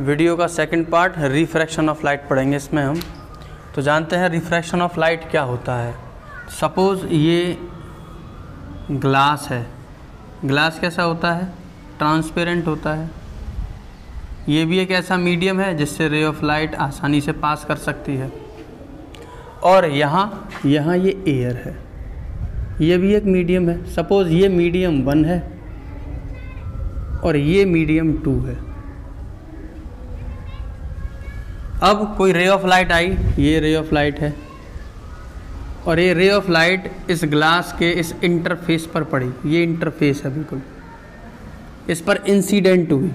Video का second part refraction of light पढ़ेंगे इसमें हम। तो जानते हैं रिफ्रैक्शन ऑफ़ लाइट क्या होता है? सपोज़ ये ग्लास है। ग्लास कैसा होता है? ट्रांसपेरेंट होता है। ये भी एक ऐसा मीडियम है जिससे रे ऑफ़ लाइट आसानी से पास कर सकती है। और यहाँ यहाँ ये एयर है। ये भी एक मीडियम है। सपोज़ ये मीडियम वन है और ये मीडियम टू है। अब कोई रे ऑफ़ लाइट आई? ये रे ऑफ़ लाइट है। और ये रे ऑफ़ लाइट इस ग्लास के इस इंटरफेस पर पड़ी। ये इंटरफेस है बिल्कुल। इस पर इंसिडेंट हुई।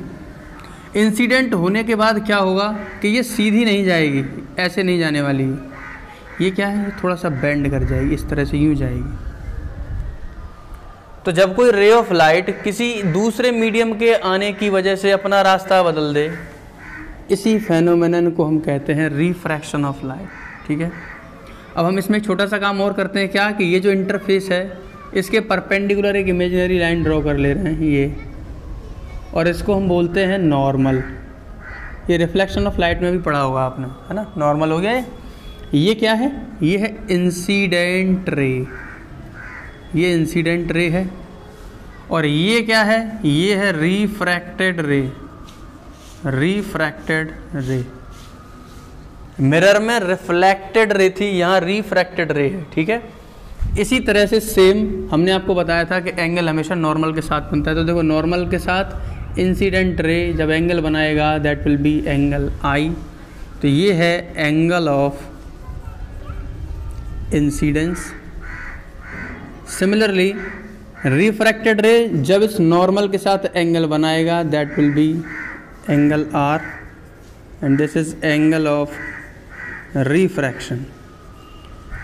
इंसिडेंट होने के बाद क्या होगा कि ये सीधी नहीं जाएगी, ऐसे नहीं जाने वाली। है ये क्या है? थोड़ा सा बेंड कर जाएगी, इस तरह से यूँ जाएगी। तो जब कोई रे ऑफ़ लाइट किसी दूसरे मीडियम के आने की वजह से अपना रास्ता बदल दे इसी फेनोमेनन को हम कहते हैं रिफ्रैक्शन ऑफ़ लाइट ठीक है? अब हम इसमें छोटा सा काम और करते हैं, क्या? कि ये जो इंटरफेस है, इसके परपेंडिकुलर एक इमेजिनरी लाइन ड्रॉ कर ले रहे हैं, ये। और इसको हम बोलते हैं नॉर्मल ये रिफ्लेक्शन ऑफ़ लाइट में भी पढ़ा होगा आपने, है ना? नॉर्मल हो गया ये? ये क्या है? ये है इंसीडेंट रे ये इंसीडेंट रे है। और ये क्या है? ये है रिफ्रैक्टेड रे रिफ्रैक्टेड रे मिरर में रिफ्लेक्टेड रे थी, यहाँ रिफ्रैक्टेड रे है, ठीक है? इसी तरह से सेम हमने आपको बताया था कि एंगल हमेशा नॉर्मल के साथ बनता है। तो देखो नॉर्मल के साथ इंसिडेंट रे जब एंगल बनाएगा that will be angle I तो ये है angle of incidence similarly refracted ray जब इस नॉर्मल के साथ एंगल बनाएगा that will be angle R and this is angle of refraction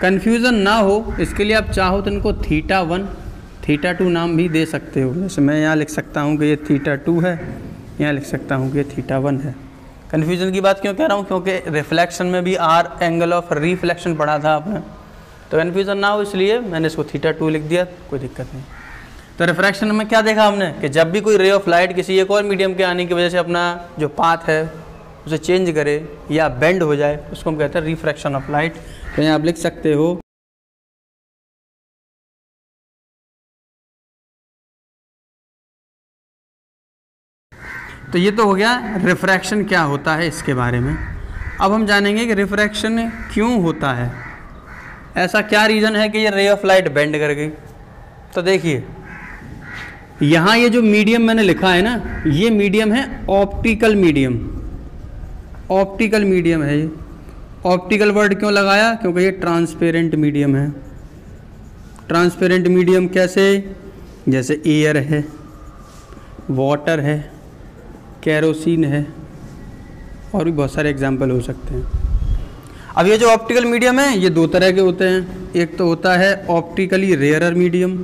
confusion ना हो, इसके लिए आप चाहो तो इनको थीटा वन थीटा टू नाम भी दे सकते हो। जैसे मैं यहाँ लिख सकता हूँ कि ये थीटा टू है, यहाँ लिख सकता हूँ कि ये थीटा वन है। कन्फ्यूज़न की बात क्यों कह रहा हूँ? क्योंकि रिफ्लेक्शन में भी आर एंगल ऑफ़ रिफ्लेक्शन पढ़ा था आपने। तो कन्फ्यूज़न ना हो इसलिए मैंने इसको थीटा टू लिख दिया, कोई दिक्कत नहीं। तो रिफ्रैक्शन में क्या देखा हमने? कि जब भी कोई रे ऑफ़ लाइट किसी एक और मीडियम के आने की वजह से अपना जो पाथ है, उसे चेंज करे या बेंड हो जाए, उसको हम कहते हैं रिफ्रैक्शन ऑफ़ लाइट तो यहाँ आप लिख सकते हो तो ये तो हो गया रिफ्रैक्शन क्या होता है इसके बारे में। अब हम जानेंगे कि रिफ्रैक्शन क्यों होता है। ऐसा क्या रीज़न है कि ये रे ऑफ़ लाइट बेंड कर गई? तो देखिए यहाँ ये जो मीडियम मैंने लिखा है ना, ये मीडियम है ऑप्टिकल मीडियम ऑप्टिकल मीडियम है ये. ऑप्टिकल वर्ड क्यों लगाया? क्योंकि ये ट्रांसपेरेंट मीडियम है. ट्रांसपेरेंट मीडियम कैसे? जैसे एयर है वाटर है कैरोसिन है, और भी बहुत सारे एग्ज़ाम्पल हो सकते हैं. अब ये जो ऑप्टिकल मीडियम है, ये दो तरह के होते हैं. एक तो होता है optically rarer medium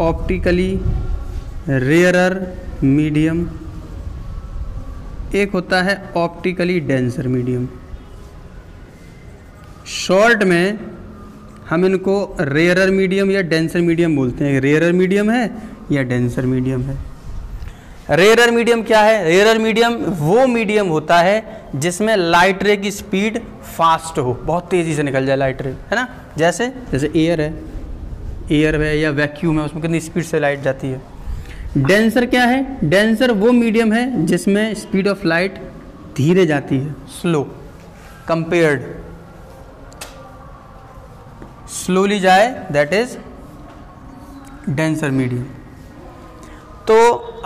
optically rarer medium एक होता है ऑप्टिकली डेंसर मीडियम शॉर्ट में हम इनको रेयरर मीडियम या डेंसर मीडियम बोलते हैं। रेयरर मीडियम है या डेंसर मीडियम है? रेयरर मीडियम क्या है? रेयरर मीडियम वो मीडियम होता है जिसमें लाइट रे की स्पीड फास्ट हो। बहुत तेज़ी से निकल जाए लाइट रे है ना? जैसे जैसे एयर है। एयर है या वैक्यूम है, उसमें कितनी स्पीड से लाइट जाती है। डेंसर क्या है? डेंसर वो मीडियम है जिसमें स्पीड ऑफ़ लाइट धीरे जाती है स्लो कंपेयर्ड स्लोली जाए दैट इज़ डेंसर मीडियम तो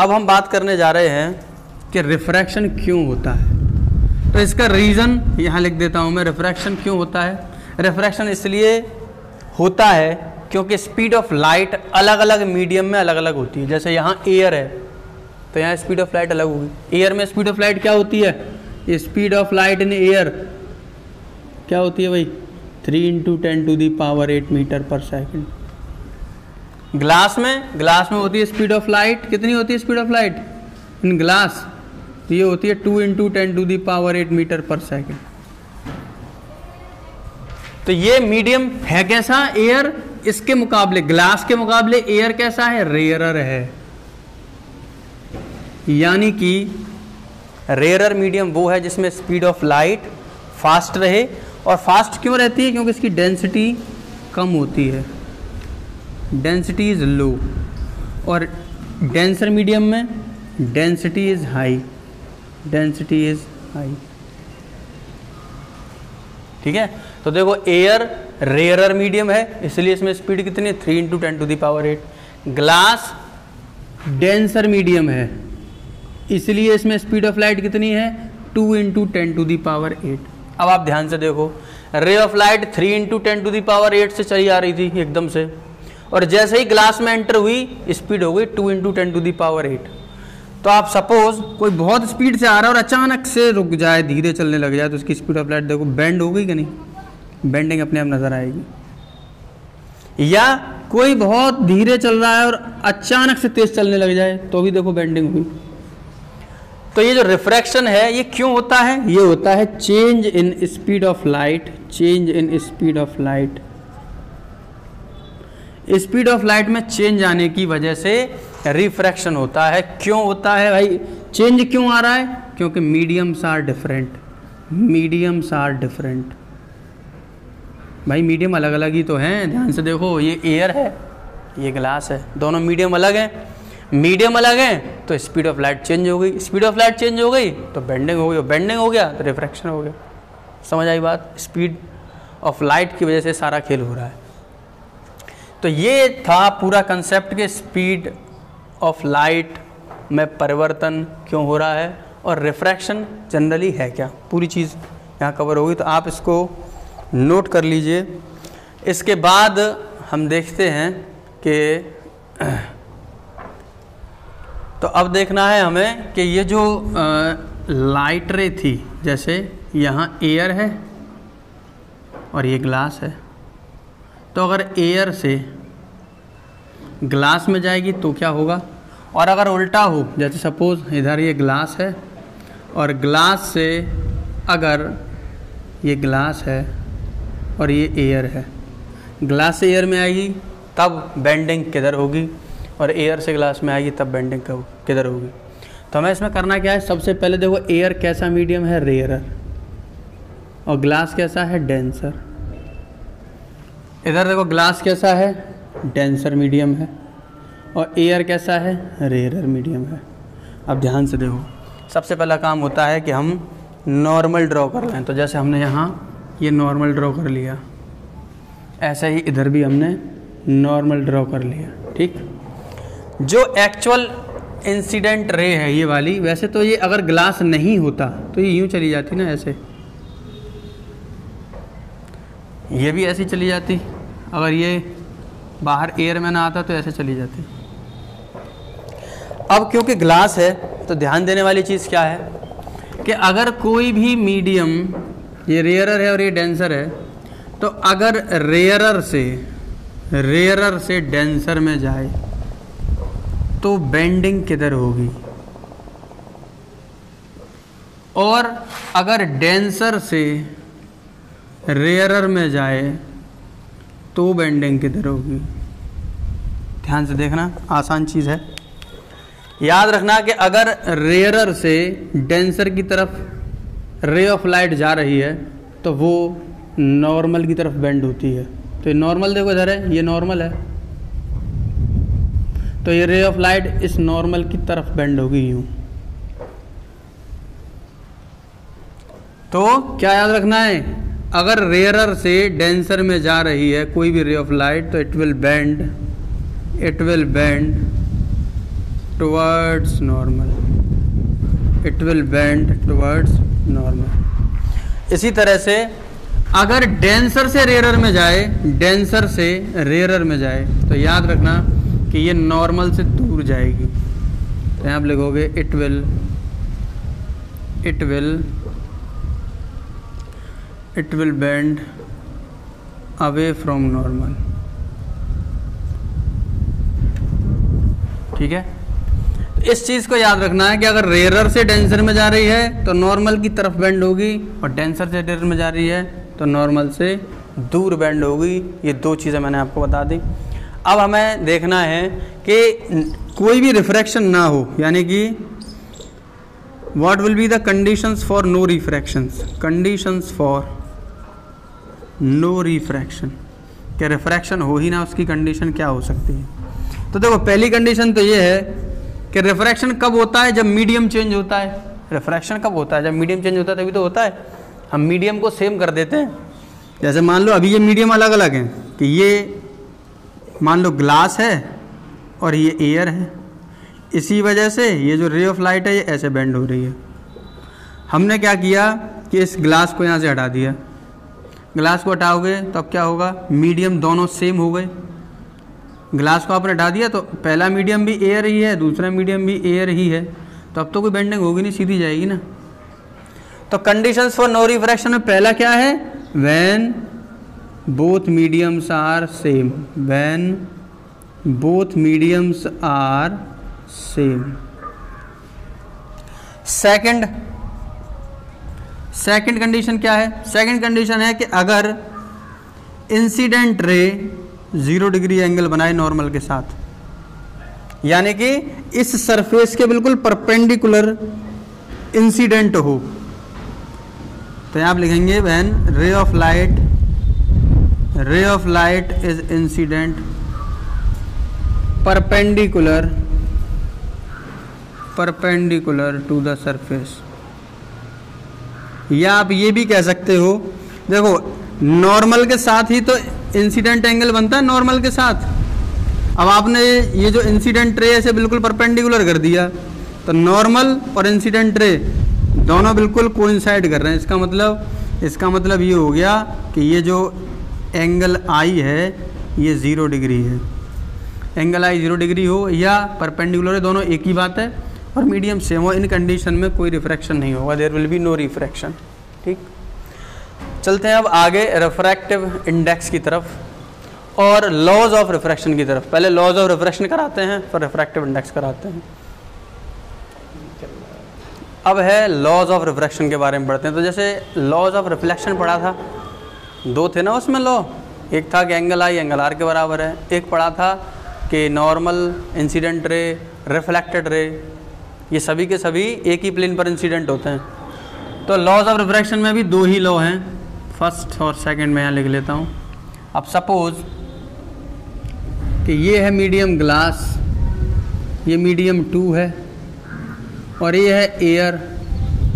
अब हम बात करने जा रहे हैं कि रिफ्रैक्शन क्यों होता है। तो इसका रीज़न यहाँ लिख देता हूँ मैं रिफ्रैक्शन क्यों होता है। रिफ्रैक्शन इसलिए होता है क्योंकि स्पीड ऑफ़ लाइट अलग अलग मीडियम में अलग अलग होती है। जैसे यहाँ एयर है तो यहाँ स्पीड ऑफ़ लाइट अलग होगी। एयर में स्पीड ऑफ़ लाइट क्या होती है? Speed of light in air क्या होती है भाई? Three into ten to the power eight metre पर सेकेंड ग्लास में? ग्लास में होती है स्पीड ऑफ़ लाइट कितनी होती है speed of light in glass तो ये होती है two into ten to the power eight metre पर सेकेंड तो ये मीडियम है कैसा? एयर इसके मुकाबले ग्लास के मुकाबले एयर कैसा है? रेयरर है। यानी कि रेयरर मीडियम वो है जिसमें स्पीड ऑफ़ लाइट फास्ट रहे और फास्ट क्यों रहती है? क्योंकि इसकी डेंसिटी कम होती है। डेंसिटी इज़ लो और डेंसर मीडियम में density is high density is high ठीक है? तो देखो एयर रेयरर मीडियम है, इसलिए इसमें स्पीड कितनी three into ten to the power eight glass denser medium है, इसलिए इसमें स्पीड ऑफ़ लाइट कितनी है? Two into ten to the power eight अब आप ध्यान से देखो ray of light three into ten to the power eight से चली आ रही थी एकदम से, और जैसे ही ग्लास में एंटर हुई स्पीड हो गई two into ten to the power eight तो आप सपोज़ कोई बहुत स्पीड से आ रहा है और अचानक से रुक जाए, धीरे चलने लग जाए तो उसकी स्पीड ऑफ़ लाइट देखो बैंड हो गई कि नहीं? बेंडिंग अपने आप नज़र आएगी। या कोई बहुत धीरे चल रहा है और अचानक से तेज चलने लग जाए तो भी देखो बेंडिंग हुई। तो ये जो रिफ्रैक्शन है, ये क्यों होता है? ये होता है change in speed of light change in speed of light speed of light में चेंज आने की वजह से रिफ्रैक्शन होता है। क्यों होता है भाई? चेंज क्यों आ रहा है? क्योंकि mediums are different mediums are different भाई मीडियम अलग अलग ही तो हैं। ध्यान से देखो, ये एयर है, ये ग्लास है। दोनों मीडियम अलग हैं। मीडियम अलग है तो स्पीड ऑफ़ लाइट चेंज हो गई। स्पीड ऑफ़ लाइट चेंज हो गई तो बेंडिंग हो गई बेंडिंग हो गया तो रिफ्रैक्शन हो गया। समझ आई बात? स्पीड ऑफ़ लाइट की वजह से सारा खेल हो रहा है। तो ये था पूरा कंसेप्ट के स्पीड ऑफ़ लाइट में परिवर्तन क्यों हो रहा है और रिफ्रैक्शन जनरली है क्या? पूरी चीज़ यहाँ कवर होगी तो आप इसको नोट कर लीजिए। इसके बाद हम देखते हैं कि तो अब देखना है हमें कि ये जो लाइट रे थी, जैसे यहाँ एयर है और ये ग्लास है। तो अगर एयर से ग्लास में जाएगी तो क्या होगा? और अगर उल्टा हो, जैसे सपोज़ इधर ये ग्लास है और ग्लास से अगर ये ग्लास है और ये एयर है। ग्लास से एयर में आएगी, तब बेंडिंग किधर होगी? और एयर से ग्लास में आएगी, तब बेंडिंग कब, किधर होगी? तो हमें इसमें करना क्या है? सबसे पहले देखो एयर कैसा मीडियम है? रेयरर और ग्लास कैसा है? डेंसर इधर देखो ग्लास कैसा है? डेंसर मीडियम है। और एयर कैसा है? रेयरर मीडियम है। अब ध्यान से देखो। सबसे पहला काम होता है कि हम नॉर्मल ड्रॉ कर लें तो जैसे हमने यहाँ ये नॉर्मल ड्रॉ कर लिया। ऐसे ही इधर भी हमने नॉर्मल ड्रॉ कर लिया, ठीक? जो एक्चुअल इंसिडेंट रे है ये वाली, वैसे तो ये अगर ग्लास नहीं होता तो ये यूँ चली जाती ना ऐसे। ये भी ऐसी चली जाती। अगर ये बाहर एयर में ना आता तो ऐसे चली जाती। अब क्योंकि ग्लास है तो ध्यान देने वाली चीज़ क्या है? कि अगर कोई भी मीडियम ये रेयरर है और ये डेंसर है। तो अगर रेयरर से रेयरर से डेंसर में जाए तो बेंडिंग किधर होगी? और अगर डेंसर से रेयरर में जाए तो बेंडिंग किधर होगी? ध्यान से देखना, आसान चीज़ है। याद रखना कि अगर रेयरर से डेंसर की तरफ़ रे ऑफ़ लाइट जा रही है तो वो नॉर्मल की तरफ़ बेंड होती है। तो ये नॉर्मल देखो इधर है, ये नॉर्मल है। तो ये रे ऑफ़ लाइट इस नॉर्मल की तरफ़ बेंड होगी यूँ तो क्या याद रखना है, अगर रेयरर से डेंसर में जा रही है कोई भी रे ऑफ़ लाइट तो it will bend it will bend towards normal it will bend towards normal इसी तरह से अगर डेंसर से रेयरर में जाए डेंसर से रेयरर में जाए तो याद रखना कि ये नॉर्मल से दूर जाएगी। तो आप लिखोगे it will it will it will bend away from normal ठीक है? इस चीज़ को याद रखना है कि अगर रेयरर से डेंसर में जा रही है तो नॉर्मल की तरफ़ बेंड होगी और डेंसर से रेयर में जा रही है तो नॉर्मल से दूर बेंड होगी। ये दो चीज़ें मैंने आपको बता दी। अब हमें देखना है कि कोई भी रिफ्रैक्शन ना हो, यानी कि what will be the conditions for no refractions? Conditions for no refraction क्या रिफ्रैक्शन हो ही ना, उसकी कंडीशन क्या हो सकती है? तो देखो, पहली कंडीशन तो ये है कि रिफ्रैक्शन कब होता है जब मीडियम चेंज होता है? रिफ्रैक्शन कब होता है? जब मीडियम चेंज होता है, तभी तो होता है। हम मीडियम को सेम कर देते हैं। जैसे मान लो, अभी ये मीडियम अलग अलग हैं, कि ये मान लो ग्लास है और ये एयर है। इसी वजह से ये जो रे ऑफ़ लाइट है, ये ऐसे बेंड हो रही है। हमने क्या किया कि इस ग्लास को यहाँ से हटा दिया। ग्लास को हटाओगे तो अब क्या होगा? मीडियम दोनों सेम हो गए। ग्लास को आपने हटा दिया तो पहला मीडियम भी एयर ही है, दूसरा मीडियम भी एयर ही है। तो अब तो कोई बेंडिंग होगी नहीं, सीधी जाएगी ना। तो कंडीशंस फॉर नो रिफ्रैक्शन में पहला क्या है? When both mediums are same when both mediums are same second second condition क्या है? सेकंड कंडीशन है कि अगर incident ray zero degree angle बनाए नॉर्मल के साथ। यानी कि इस सरफेस के बिल्कुल परपेंडिकुलर इंसिडेंट हो। तो आप लिखेंगे when ray of light ray of light is incident perpendicular perpendicular to the surface या आप ये भी कह सकते हो, देखो नॉर्मल के साथ ही तो इंसिडेंट एंगल बनता है नॉर्मल के साथ। अब आपने ये जो इंसिडेंट रे ऐसे बिल्कुल परपेंडिकुलर कर दिया तो नॉर्मल और इंसिडेंट रे दोनों बिल्कुल कोइंसाइड कर रहे हैं। इसका मतलब इसका मतलब ये हो गया कि ये जो एंगल आई है, ये ज़ीरो डिग्री है। एंगल आई ज़ीरो डिग्री हो या परपेंडिकुलर है, दोनों एक ही बात है और मीडियम सेम हो। इन कंडीशन में कोई रिफ्रैक्शन नहीं होगा। There will be no refraction ठीक? चलते हैं अब आगे रिफ्रैक्टिव इंडेक्स की तरफ़ और लॉज ऑफ़ रिफ्रैक्शन की तरफ़। पहले लॉज ऑफ़ रिफ्रैक्शन कराते हैं, फिर रिफ्रैक्टिव इंडेक्स कराते हैं। अब है लॉज ऑफ़ रिफ्रैक्शन के बारे में पढ़ते हैं। तो जैसे लॉज ऑफ़ रिफ्लेक्शन पढ़ा था, दो थे ना उसमें लॉ एक था कि एंगल आई एंगल आर के बराबर है। एक पढ़ा था कि normal incident ray reflected ray ये सभी के सभी एक ही प्लेन पर इंसिडेंट होते हैं। तो लॉज ऑफ़ रिफ्रैक्शन में भी दो ही लॉ हैं। फ़र्स्ट और सेकंड में यहाँ लिख लेता हूँ। अब सपोज़ कि ये है मीडियम ग्लास, ये मीडियम टू है, और ये है एयर,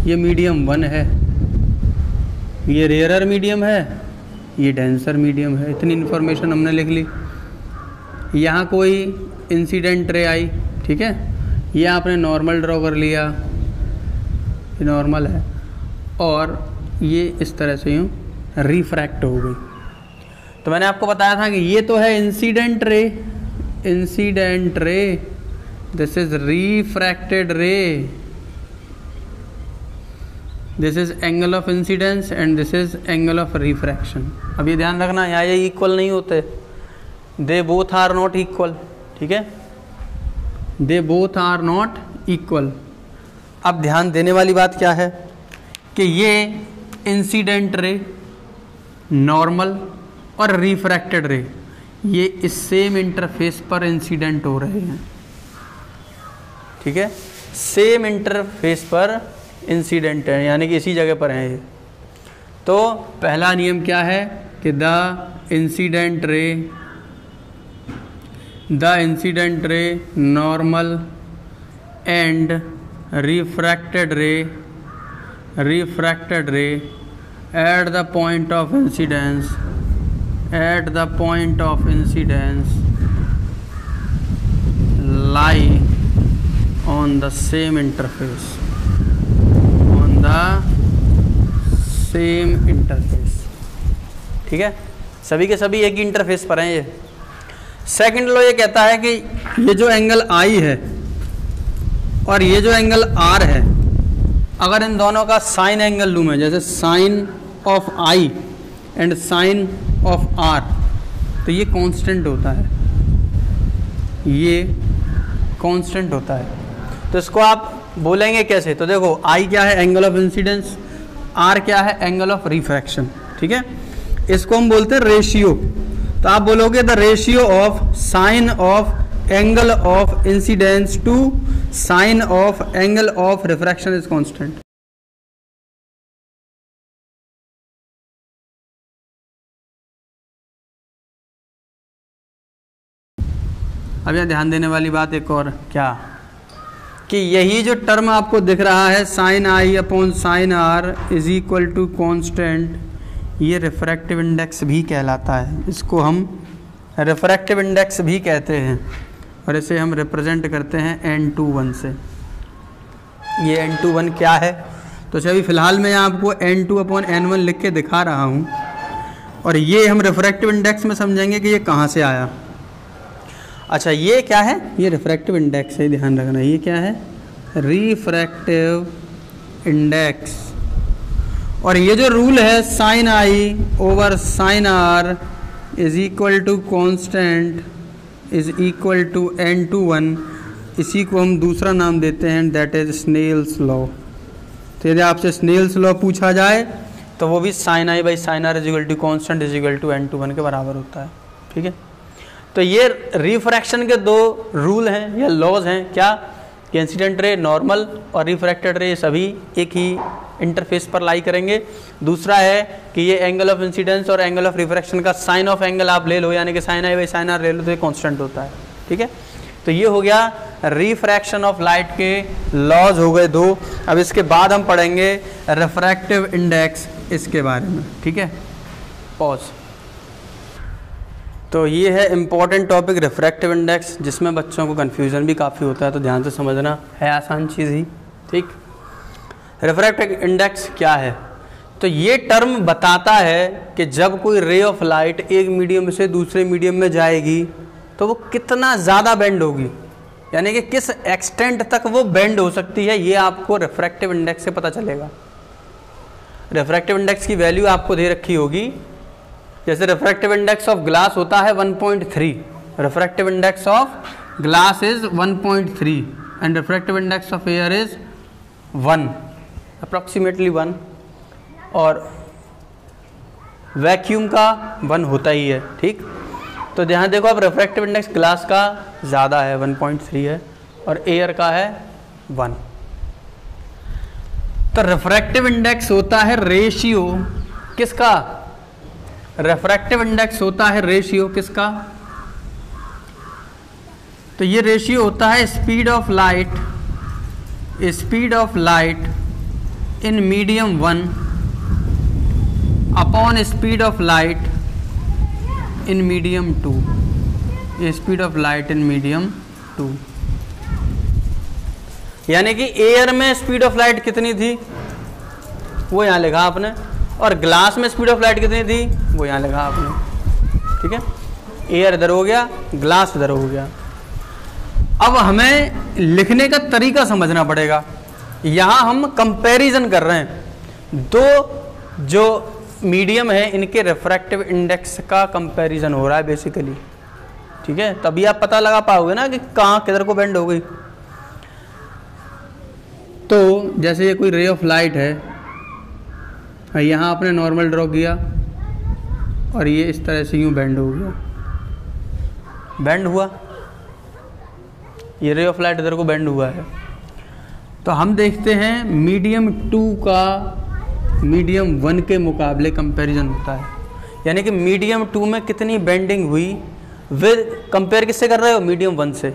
ये मीडियम वन है। ये रेयरर मीडियम है, ये डेंसर मीडियम है। इतनी इन्फॉर्मेशन हमने लिख ली। यहाँ कोई इंसिडेंट रे आई, ठीक है? ये आपने नॉर्मल ड्रॉ कर लिया, ये नॉर्मल है, और ये इस तरह से यूँ रिफ्रैक्ट हो गई। तो मैंने आपको बताया था कि ये तो है incident ray incident ray this is refracted ray this is angle of incidence and this is angle of refraction अब ये ध्यान रखना यहाँ ये इक्वल नहीं होते। They both are not equal ठीक है? They both are not equal अब ध्यान देने वाली बात क्या है? कि ये इंसिडेंट रे नॉर्मल और रिफ्रैक्टेड रे ये इस सेम इंटरफेस पर इंसिडेंट हो रहे हैं। ठीक है? सेम इंटरफेस पर इंसिडेंट है, यानी कि इसी जगह पर हैं ये। तो पहला नियम क्या है कि the incident ray the incident ray normal and refracted ray refracted ray at the point of incidence at the point of incidence lie on the same interface on the same interface ठीक है? सभी के सभी एक ही interface पर हैं ये। Second लो ये कहता है कि ये जो एंगल आई है और ये जो एंगल आर है, अगर इन दोनों का साइन एंगल लूँ मैं, जैसे sine of I and sine of R तो ये कांस्टेंट होता है। ये कांस्टेंट होता है। तो इसको आप बोलेंगे कैसे? तो देखो आई क्या है? एंगल ऑफ़ इंसिडेंस आर क्या है? एंगल ऑफ़ रिफ्रैक्शन ठीक है? इसको हम बोलते हैं रेशियो तो आप बोलोगे the ratio of sine of angle of incidence to sine of angle of refraction is constant अब यह ध्यान देने वाली बात एक और, क्या? कि यही जो टर्म आपको दिख रहा है sine I upon sine R is equal to constant ये रिफ्रैक्टिव इंडेक्स भी कहलाता है। इसको हम रिफ्रैक्टिव इंडेक्स भी कहते हैं और इसे हम रिप्रेजेंट करते हैं एन टू वन से। ये एन टू वन क्या है? तो अभी फ़िलहाल मैं आपको N two upon N one लिख के दिखा रहा हूँ और ये हम रिफ्रैक्टिव इंडेक्स में समझेंगे कि ये कहाँ से आया। अच्छा ये क्या है? ये रिफ्रैक्टिव इंडेक्स है ध्यान रखना, ये क्या है? रिफ्रैक्टिव इंडेक्स और ये जो रूल है sine I over sine R is equal to constant is equal to N two one इसी को हम दूसरा नाम देते हैं दैट इज़ स्नेल्स लॉ तो यदि आपसे स्नेल्स लॉ पूछा जाए तो वो भी sine I by sine R is equal to constant is equal to N two one के बराबर होता है। ठीक है? तो ये रिफ्रैक्शन के दो रूल हैं, या लॉज हैं। क्या? कि इंसिडेंट रे नॉर्मल और रिफ्रैक्टेड रे सभी एक ही इंटरफेस पर लाई करेंगे। दूसरा है कि ये एंगल ऑफ़ इंसिडेंस और एंगल ऑफ़ रिफ्रैक्शन का साइन ऑफ़ एंगल आप ले लो, यानी कि sine I by sine R ले लो तो ये कॉन्स्टेंट होता है। ठीक है? तो ये हो गया रिफ्रैक्शन ऑफ़ लाइट के लॉज हो गए दो। अब इसके बाद हम पढ़ेंगे रिफ्रैक्टिव इंडेक्स इसके बारे में। ठीक है? पॉज तो ये है इंपॉर्टेंट टॉपिक रिफ्रैक्टिव इंडेक्स जिसमें बच्चों को कन्फ्यूज़न भी काफ़ी होता है तो ध्यान से समझना है आसान चीज़ ही, ठीक? रिफ्रैक्टिव इंडेक्स क्या है? तो ये टर्म बताता है कि जब कोई रे ऑफ़ लाइट एक मीडियम से दूसरे मीडियम में जाएगी तो वो कितना ज़्यादा बेंड होगी। यानी कि किस एक्सटेंट तक वो बेंड हो सकती है, ये आपको रिफ्रैक्टिव इंडेक्स से पता चलेगा। रिफ्रैक्टिव इंडेक्स की वैल्यू आपको दे रखी होगी जैसे रिफ्रैक्टिव इंडेक्स ऑफ़ ग्लास होता है 1.3 refractive index of glass is 1.3 and refractive index of air is 1 approximately 1 और वैक्यूम का 1 होता ही है, ठीक? तो ध्यान देखो, अब रिफ्रैक्टिव इंडेक्स ग्लास का ज़्यादा है 1.3 है और एयर का है 1 तो रिफ्रैक्टिव इंडेक्स होता है रेशियो किसका? रेफ्रैक्टिव इंडेक्स होता है रेशियो किसका? तो ये रेशियो होता है speed of light speed of light in medium one upon speed of light in medium two speed of light in medium two यानी कि एयर में स्पीड ऑफ़ लाइट कितनी थी? वो यहाँ लिखा आपने। और ग्लास में स्पीड ऑफ़ लाइट कितनी थी? वो यहाँ लगा आपने। ठीक है? एयर इधर हो गया ग्लास इधर हो गया। अब हमें लिखने का तरीका समझना पड़ेगा। यहाँ हम कंपैरिजन कर रहे हैं। दो जो मीडियम है, इनके रिफ्रैक्टिव इंडेक्स का कंपैरिजन हो रहा है बेसिकली ठीक है? तभी आप पता लगा पाओगे ना कि कहाँ किधर को बेंड हो गई। तो जैसे ये कोई रे ऑफ़ लाइट है यहाँ आपने नॉर्मल ड्रॉ किया और ये इस तरह से यूँ बैंड हो गया। बैंड हुआ? ये रे ऑफ़ लाइट इधर को बैंड हुआ है। तो हम देखते हैं मीडियम टू का मीडियम वन के मुकाबले कंपैरिजन होता है। यानी कि मीडियम टू में कितनी बेंडिंग हुई? विद कंपेयर किससे कर रहे हो? मीडियम वन से।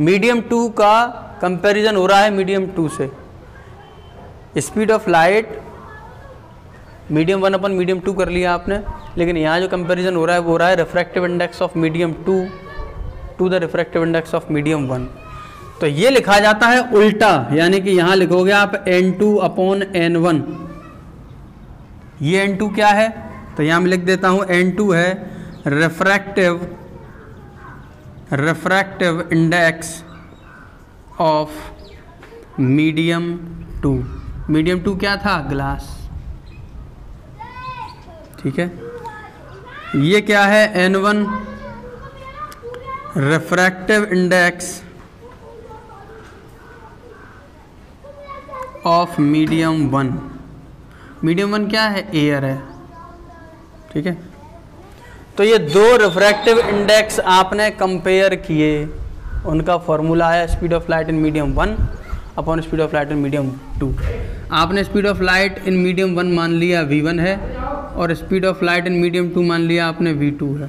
मीडियम टू का कंपैरिजन हो रहा है मीडियम टू से। Speed of light medium one upon medium two कर लिया आपने। लेकिन यहाँ जो कंपैरिजन हो रहा है, वो हो रहा है refractive index of medium two to the refractive index of medium one तो ये लिखा जाता है उल्टा, यानी कि यहाँ लिखोगे आप N two upon N one ये एन टू क्या है? तो यहाँ मैं लिख देता हूँ एन टू है refractive refractive index of medium two medium two क्या था? ग्लास ठीक है? ये क्या है? N one refractive index of medium one medium one क्या है? एयर है। ठीक है? तो ये दो रिफ्रैक्टिव इंडेक्स आपने कंपेयर किए। उनका फॉर्मूला है speed of light in medium one upon speed of light in medium two आपने speed of light in medium one मान लिया वी वन है। और speed of light in medium two मान लिया आपने वी टू है।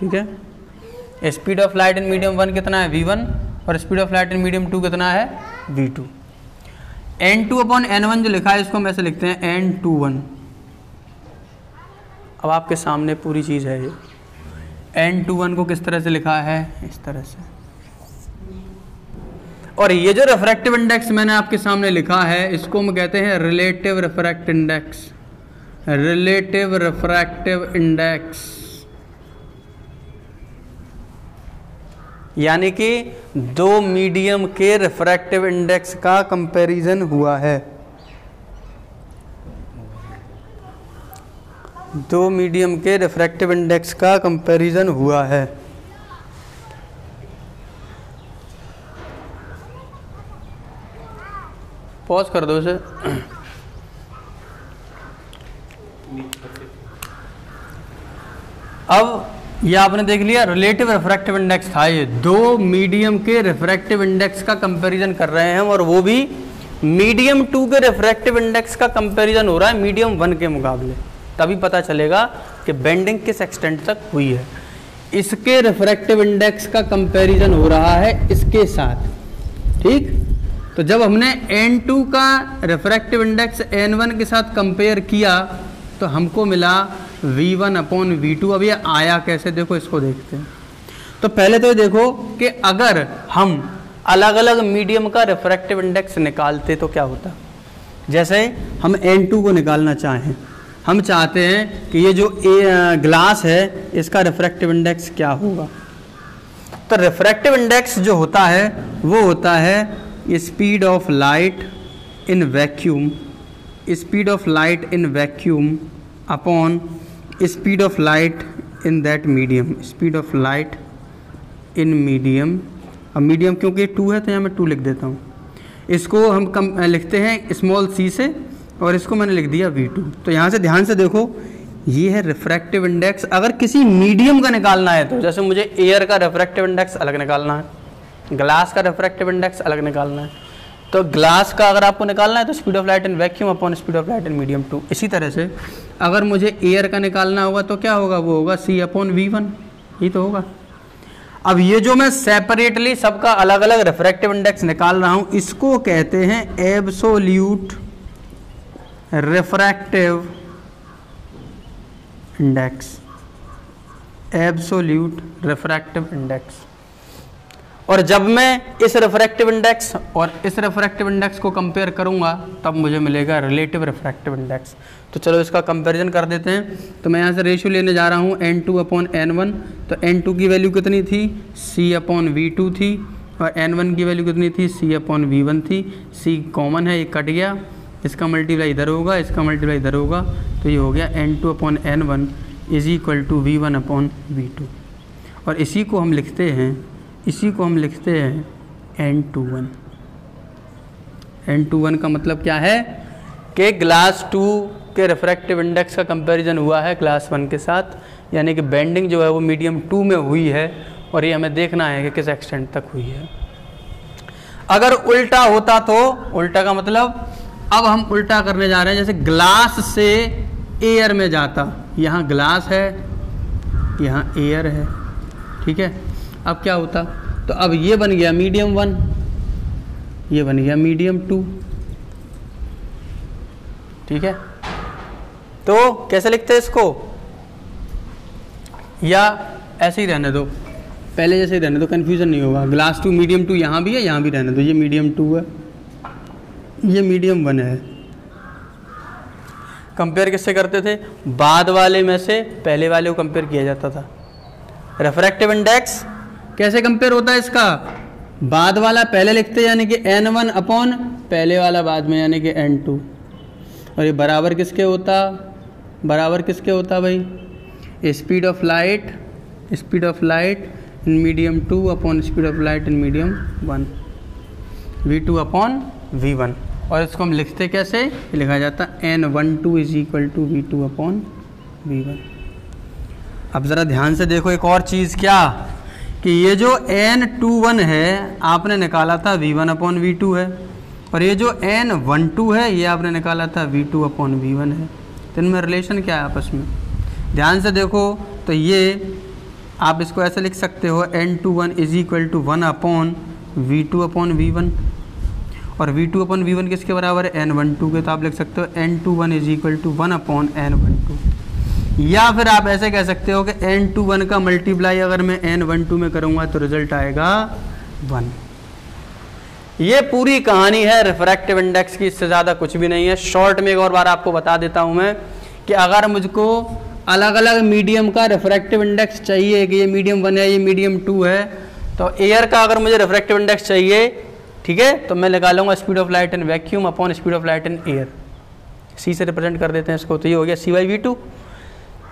ठीक है? Speed of light in medium one कितना है? वी वन और speed of light in medium two कितना है? V two N two upon N one जो लिखा है, इसको हम ऐसे लिखते हैं एन टू वन अब आपके सामने पूरी चीज़ है ये। एन टू वन को किस तरह से लिखा है? इस तरह से। और ये जो रिफ्रैक्टिव इंडेक्स मैंने आपके सामने लिखा है, इसको हम कहते हैं relative refract index relative refractive index यानी कि दो मीडियम के रिफ्रैक्टिव इंडेक्स का कंपैरिजन हुआ है। दो मीडियम के रिफ्रैक्टिव इंडेक्स का कंपैरिजन हुआ है। पॉज कर दो इसे। अब ये आपने देख लिया रिलेटिव रिफ्रैक्टिव इंडेक्स था ये। दो मीडियम के रिफ्रैक्टिव इंडेक्स का कंपैरिजन कर रहे हैं और वो भी मीडियम टू के रिफ्रैक्टिव इंडेक्स का कंपैरिजन हो रहा है मीडियम वन के मुकाबले। तभी पता चलेगा कि बेंडिंग किस एक्सटेंट तक हुई है। इसके रिफ्रैक्टिव इंडेक्स का कंपैरिजन हो रहा है इसके साथ। ठीक? तो जब हमने N2 का रिफ्रैक्टिव इंडेक्स N1 के साथ कंपेयर किया तो हमको मिला V one upon V two अब ये आया कैसे? देखो इसको देखते हैं। तो पहले तो ये देखो कि अगर हम अलग अलग मीडियम का रिफ्रैक्टिव इंडेक्स निकालते तो क्या होता? जैसे हम N2 को निकालना चाहें हम चाहते हैं कि ये जो ए, ग्लास है इसका रिफ्रैक्टिव इंडेक्स क्या होगा? तो रिफ्रैक्टिव इंडेक्स जो होता है वो होता है speed of light in vacuum speed of light in vacuum upon speed of light in that medium, speed of light in medium. अब मीडियम क्योंकि टू है तो यहाँ मैं टू लिख देता हूँ। इसको हम कम लिखते हैं स्मॉल सी से, और इसको मैंने लिख दिया वी टू तो यहाँ से ध्यान से देखो, ये है रिफ्रैक्टिव इंडेक्स अगर किसी मीडियम का निकालना है तो जैसे मुझे एयर का रिफ्रैक्टिव इंडेक्स अलग निकालना है ग्लास का रिफ्रैक्टिव इंडेक्स अलग निकालना है तो ग्लास का अगर आपको निकालना है तो speed of light in vacuum upon speed of light in medium two इसी तरह से अगर मुझे एयर का निकालना होगा तो क्या होगा? वो होगा सी अपॉन वी वन ये तो होगा। अब ये जो मैं सेपरेटली सबका अलग अलग रिफ्रैक्टिव इंडेक्स निकाल रहा हूँ, इसको कहते हैं absolute refractive index absolute refractive index और जब मैं इस रिफ्रैक्टिव इंडेक्स और इस रिफ्रैक्टिव इंडेक्स को कंपेयर करूँगा, तब मुझे मिलेगा रिलेटिव रिफ्रैक्टिव इंडेक्स तो चलो इसका कंपैरिजन कर देते हैं। तो मैं यहाँ से रेशियो लेने जा रहा हूँ N two upon N one तो एन टू की वैल्यू कितनी थी? सी अपॉन वी टू थी। और एन वन की वैल्यू कितनी थी? सी अपॉन वी वन थी। सी कॉमन है ये कट गया। इसका मल्टीप्लाई इधर होगा, इसका मल्टीप्लाई इधर होगा। तो ये हो गया N two upon N one is equal to V one upon V two और इसी को हम लिखते हैं। इसी को हम लिखते हैं N two one N two one का मतलब क्या है? कि ग्लास टू के रिफ्रैक्टिव इंडेक्स का कंपैरिजन हुआ है ग्लास वन के साथ। यानी कि बेंडिंग जो है वो मीडियम टू में हुई है और ये हमें देखना है कि किस एक्सटेंट तक हुई है। अगर उल्टा होता तो उल्टा का मतलब अब हम उल्टा करने जा रहे हैं, जैसे ग्लास से एयर में जाता। यहाँ ग्लास है, यहाँ एयर है, ठीक है? अब क्या होता? तो अब ये बन गया मीडियम वन ये बन गया मीडियम टू ठीक है? तो कैसे लिखते हैं इसको? या ऐसे ही रहने दो। पहले जैसे ही रहने दो कन्फ्यूज़न नहीं होगा। ग्लास टू मीडियम टू यहाँ भी है, यहाँ भी रहने दो। ये मीडियम टू है। ये मीडियम वन है। कंपेयर किससे करते थे? बाद वाले में से पहले वाले को कंपेयर किया जाता था। रेफ्रैक्टिव इंडेक्स कैसे कंपेयर होता है इसका? बाद वाला पहले लिखते यानी कि एन वन अपॉन पहले वाला बाद में यानी कि एन टू और ये बराबर किसके होता? बराबर किसके होता भाई? Speed of light speed of light in medium two upon speed of light in medium one V two upon V one और इसको हम लिखते कैसे? लिखा जाता है N one two is equal to V two upon V one अब ज़रा ध्यान से देखो एक और चीज़ क्या? कि ये जो एन टू वन है, आपने निकाला था V one upon V two है। और ये जो एन वन टू है, ये आपने निकाला था V two upon V one है। तो इनमें रिलेशन क्या है आपस में? ध्यान से देखो तो ये आप इसको ऐसे लिख सकते हो N two one is equal to one upon V two upon V one और V two upon V one किसके बराबर है? एन वन टू के तो आप लिख सकते हो N two one is equal to one upon N one two या फिर आप ऐसे कह सकते हो कि एन टू वन का मल्टीप्लाई अगर मैं एन वन टू में करूँगा तो रिज़ल्ट आएगा वन। ये पूरी कहानी है रिफ्रैक्टिव इंडेक्स की, इससे ज़्यादा कुछ भी नहीं है। शॉर्ट में एक और बार आपको बता देता हूँ मैं कि अगर मुझको अलग अलग मीडियम का रिफ्रैक्टिव इंडेक्स चाहिए कि ये मीडियम वन है, ये मीडियम टू है तो एयर का अगर मुझे रिफ्रैक्टिव इंडेक्स चाहिए, ठीक है तो मैं लगा लूँगा speed of light in vacuum upon speed of light in air C से रिप्रेजेंट कर देते हैं इसको तो ये हो गया सी वाई वी टू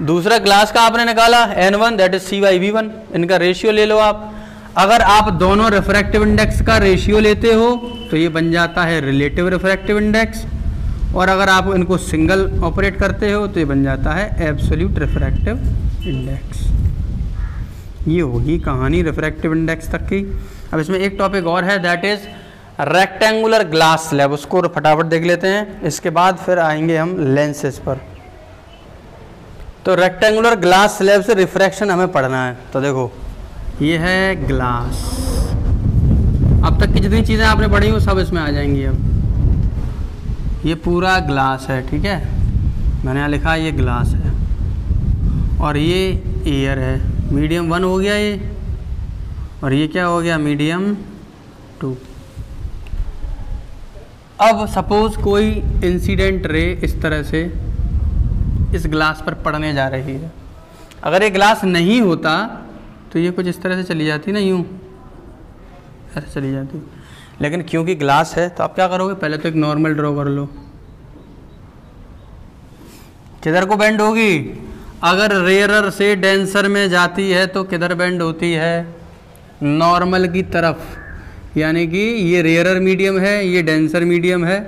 दूसरा ग्लास का आपने निकाला N one that is C by V one इनका रेशियो ले लो आप। अगर आप दोनों रिफ्रैक्टिव इंडेक्स का रेशियो लेते हो तो ये बन जाता है रिलेटिव रिफ्रैक्टिव इंडेक्स और अगर आप इनको सिंगल ऑपरेट करते हो तो ये बन जाता है एब्सोल्यूट रिफ्रैक्टिव इंडेक्स ये होगी कहानी रिफ्रैक्टिव इंडेक्स तक की। अब इसमें एक टॉपिक और है that is rectangular glass slab उसको फटाफट देख लेते हैं। इसके बाद फिर आएँगे हम लेंसेज पर। तो रेक्टेंगुलर ग्लास स्लैब से रिफ्रैक्शन हमें पढ़ना है। तो देखो, ये है ग्लास अब तक की जितनी चीज़ें आपने पढ़ी वो सब इसमें आ जाएँगी अब। ये पूरा ग्लास है, ठीक है? मैंने यहाँ लिखा ये ग्लास है। और ये एयर है। मीडियम वन हो गया ये। और ये क्या हो गया? मीडियम टू अब सपोज़ कोई इंसिडेंट रे इस तरह से इस ग्लास पर पड़ने जा रही है। अगर ये ग्लास नहीं होता तो ये कुछ इस तरह से चली जाती ना यूँ। ऐसे चली जाती। लेकिन क्योंकि ग्लास है तो आप क्या करोगे? पहले तो एक नॉर्मल ड्रॉ कर लो। किधर को बेंड होगी? अगर रेयरर से डेंसर में जाती है तो किधर बेंड होती है? नॉर्मल की तरफ़। यानी कि ये रेयरर मीडियम है, ये डेंसर मीडियम है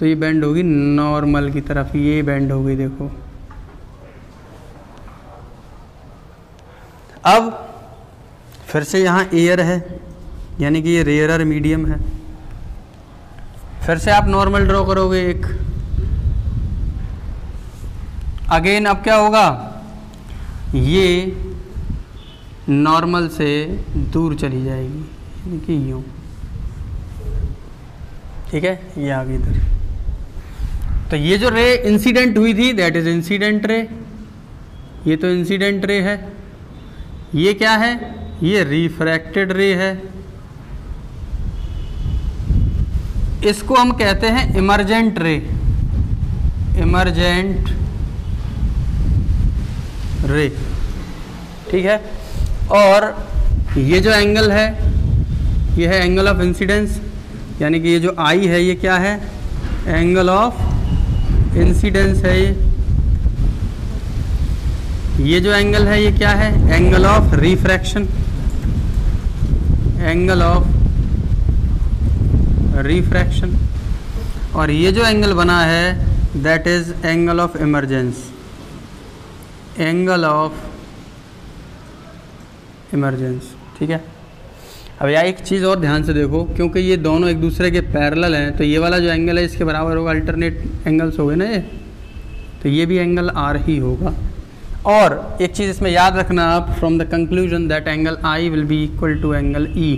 तो ये बेंड होगी नॉर्मल की तरफ़। ये बेंड होगी देखो। अब फिर से यहाँ एयर है, यानी कि ये रेयरर मीडियम है। फिर से आप नॉर्मल ड्रॉ करोगे एक। अगेन अब क्या होगा? ये नॉर्मल से दूर चली जाएगी, यानी कि यूँ। ठीक है? ये आ गई इधर। तो ये जो रे इंसिडेंट हुई थी दैट इज़ इंसिडेंट रे ये तो इंसिडेंट रे है। ये क्या है? ये रिफ्रैक्टेड रे है। इसको हम कहते हैं इमरजेंट रे इमरजेंट रे ठीक है? और ये जो एंगल है, ये है एंगल ऑफ़ इंसिडेंस यानी कि ये जो आई है, ये क्या है? एंगल ऑफ़ इंसिडेंस है ये। ये जो एंगल है, ये क्या है? Angle of refraction angle of refraction और ये जो एंगल बना है that is angle of emergence angle of emergence ठीक है? अब यहाँ एक चीज़ और ध्यान से देखो, क्योंकि ये दोनों एक दूसरे के पैरेलल हैं तो ये वाला जो एंगल है, इसके बराबर होगा अल्टरनेट एंगल्स हो गए ना ये? तो ये भी एंगल आर ही होगा। और एक चीज़ इसमें याद रखना आप from the conclusion that angle I will be equal to angle E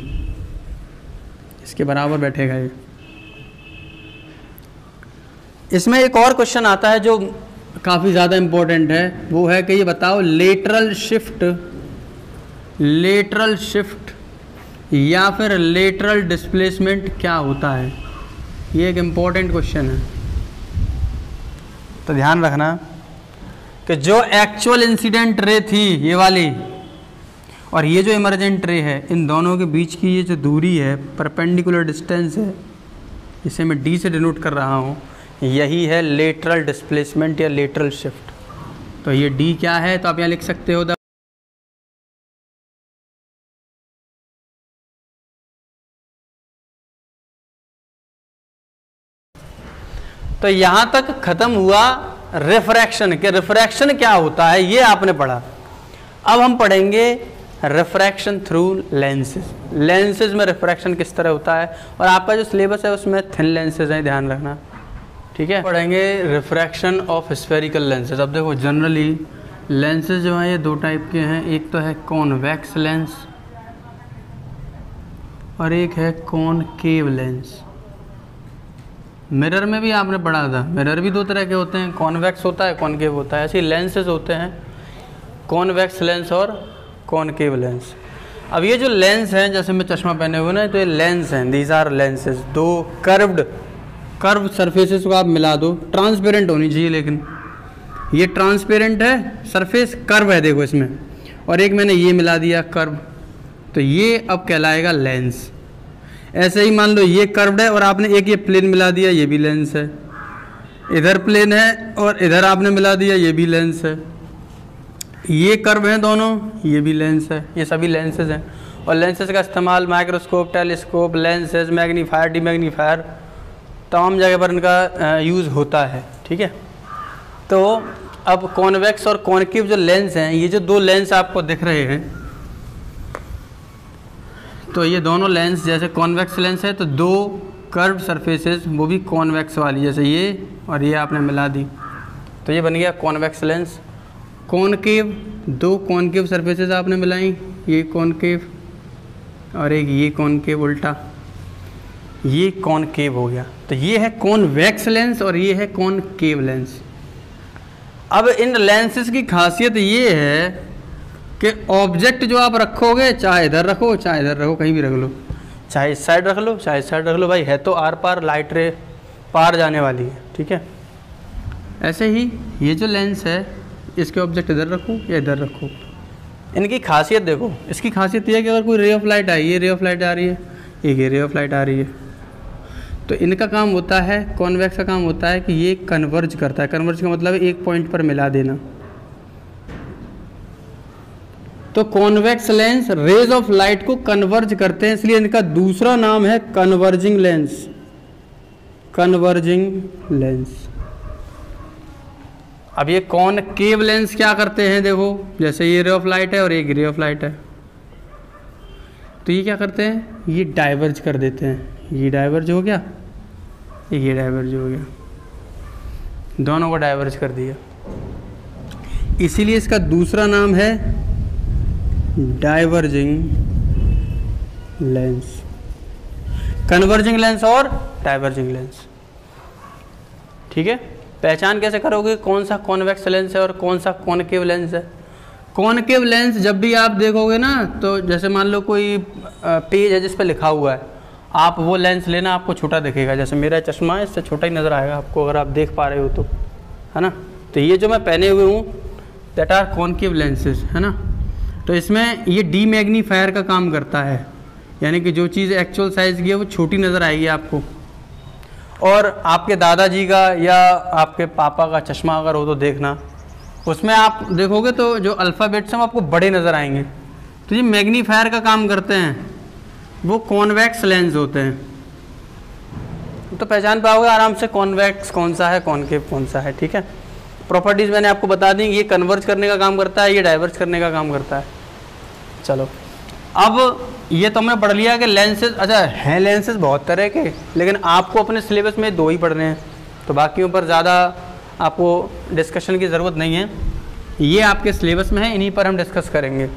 इसके बराबर बैठेगा ये। इसमें एक और क्वेश्चन आता है जो काफ़ी ज़्यादा इम्पोर्टेंट है। वो है कि ये बताओ लेटरल शिफ्ट लेटरल शिफ्ट या फिर लेटरल डिस्प्लेसमेंट क्या होता है? ये एक इम्पोर्टेंट क्वेश्चन है। तो ध्यान रखना कि जो एक्चुअल इंसिडेंट रे थी, ये वाली, और ये जो इमरजेंट रे है, इन दोनों के बीच की ये जो दूरी है परपेंडिकुलर डिस्टेंस है, इसे मैं डी से डिनोट कर रहा हूँ, यही है लेटरल डिस्प्लेसमेंट या लेटरल शिफ्ट तो ये डी क्या है? तो आप यहाँ लिख सकते हो तो यहाँ तक ख़त्म हुआ रिफ्रैक्शन के रिफ्रैक्शन क्या होता है? ये आपने पढ़ा। अब हम पढ़ेंगे रिफ्रैक्शन थ्रू लेंसेज लेंसेज में रिफ्रैक्शन किस तरह होता है? और आपका जो सिलेबस है, उसमें थिन लेंसेज हैं, ध्यान रखना। ठीक है? पढ़ेंगे रिफ्रैक्शन ऑफ़ स्फेरिकल लेंसेज अब देखो जनरली लेंसेज जो हैं, ये दो टाइप के हैं। एक तो है कॉन्वेक्स लेंस और एक है कॉनकेव लेंस मिरर में भी आपने पढ़ा था। मिरर भी दो तरह के होते हैं। कॉन्वेक्स होता है कॉनकेव होता है। ऐसे लेंसेज होते हैं। कॉन्वेक्स लेंस और कॉनकेव लेंस अब ये जो लेंस हैं, जैसे मैं चश्मा पहने हुए ना तो ये लेंस हैं। दीज आर लेंसेज दो कर्व्ड कर्व सरफेसेस को आप मिला दो। ट्रांसपेरेंट होनी चाहिए, लेकिन ये ट्रांसपेरेंट है सरफेस कर्व है, देखो इसमें। और एक मैंने ये मिला दिया कर्व तो ये अब कहलाएगा लेंस ऐसे ही मान लो ये कर्व्ड है और आपने एक ये प्लेन मिला दिया, ये भी लेंस है। इधर प्लेन है और इधर आपने मिला दिया, ये भी लेंस है। ये कर्व हैं दोनों, ये भी लेंस है। ये सभी लेंसेज हैं। और लेंसेज का इस्तेमाल microscope telescope lenses magnifier demagnifier तमाम जगह पर इनका यूज़ होता है। ठीक है? तो अब कॉन्वेक्स और कॉन्किव जो लेंस हैं, ये जो दो लेंस आपको दिख रहे हैं तो ये दोनों लेंस जैसे कॉन्वेक्स लेंस है तो दो कर्व सरफेसेस वो भी कॉन्वेक्स वाली, जैसे ये और ये आपने मिला दी। तो ये बन गया कॉन्वेक्स लेंस कॉनकेव दो कॉनकेव सरफेसेस आपने मिलाई, ये कॉनकेव और एक ये कॉनकेव उल्टा। ये कॉनकेव हो गया। तो ये है कॉन्वेक्स लेंस और ये है कॉनकेव लेंस अब इन लेंसेज की खासियत ये है कि ऑब्जेक्ट जो आप रखोगे चाहे इधर रखो चाहे इधर रखो कहीं भी रख लो। चाहे इस साइड रख लो चाहे इस साइड रख लो भाई है तो आर पार लाइट रे पार जाने वाली है ठीक है? ऐसे ही ये जो लेंस है इसके ऑब्जेक्ट इधर रखो या इधर रखो? इनकी खासियत देखो। इसकी खासियत यह है कि अगर कोई रे ऑफ़ लाइट आई ये रे ऑफ़ लाइट आ रही है एक ये रे ऑफ़ लाइट आ रही है। तो इनका काम होता है कॉन्वेक्स का काम होता है कि ये कन्वर्ज करता है। कन्वर्ज का मतलब एक पॉइंट पर मिला देना। तो convex lens rays of light को कन्वर्ज करते हैं, इसलिए इनका दूसरा नाम है कन्वर्जिंग लेंस कन्वर्जिंग लेंस अब ये कौन केव लेंस क्या करते हैं, देखो, जैसे ये रे ऑफ़ लाइट है और एक रे ऑफ़ लाइट है. तो ये क्या करते हैं? ये डाइवर्ज कर देते हैं. ये डाइवर्ज हो गया, ये डाइवर्ज हो गया. दोनों को डाइवर्ज कर दिया. इसीलिए इसका दूसरा नाम है डाइवर्जिंग लेंस। कन्वर्जिंग लेंस और डाइवर्जिंग लेंस। ठीक है? पहचान कैसे करोगे कौन सा कॉन्वेक्स लेंस है और कौन सा कॉनकेव लेंस है? कॉनकेव लेंस जब भी आप देखोगे ना तो जैसे मान लो कोई पेज है जिस पर लिखा हुआ है, आप वो लेंस लेना आपको छोटा दिखेगा। जैसे मेरा चश्मा है, इससे छोटा ही नज़र आएगा आपको, अगर आप देख पा रहे हो तो। है ना? तो ये जो मैं पहने हुए हूँ दैट आर कॉनकेव लेंसेज है ना? तो इसमें ये डी मैग्नीफायर का काम करता है। यानी कि जो चीज़ एक्चुअल साइज़ की है, वो छोटी नज़र आएगी आपको। और आपके दादाजी का या आपके पापा का चश्मा अगर हो तो देखना। उसमें आप देखोगे तो जो अल्फ़ाबेट्स हैं, वो आपको बड़े नज़र आएँगे। तो ये मैग्नीफायर का काम करते हैं। वो कॉन्वेक्स लेंस होते हैं। तो पहचान पाओगे आराम से कॉन्वेक्स कौन सा है कॉनकेव कौन सा है, ठीक है? प्रॉपर्टीज़ मैंने आपको बता दी, ये कन्वर्ज करने का काम करता है, ये डाइवर्ज करने का काम करता है। चलो। अब ये तो हमने पढ़ लिया कि लेंसेज अच्छा हैं लेंसेज बहुत तरह के, लेकिन आपको अपने सिलेबस में दो ही पढ़ने हैं। तो बाकियों पर ज़्यादा आपको डिस्कशन की ज़रूरत नहीं है। ये आपके सिलेबस में है, इन्हीं पर हम डिस्कस करेंगे।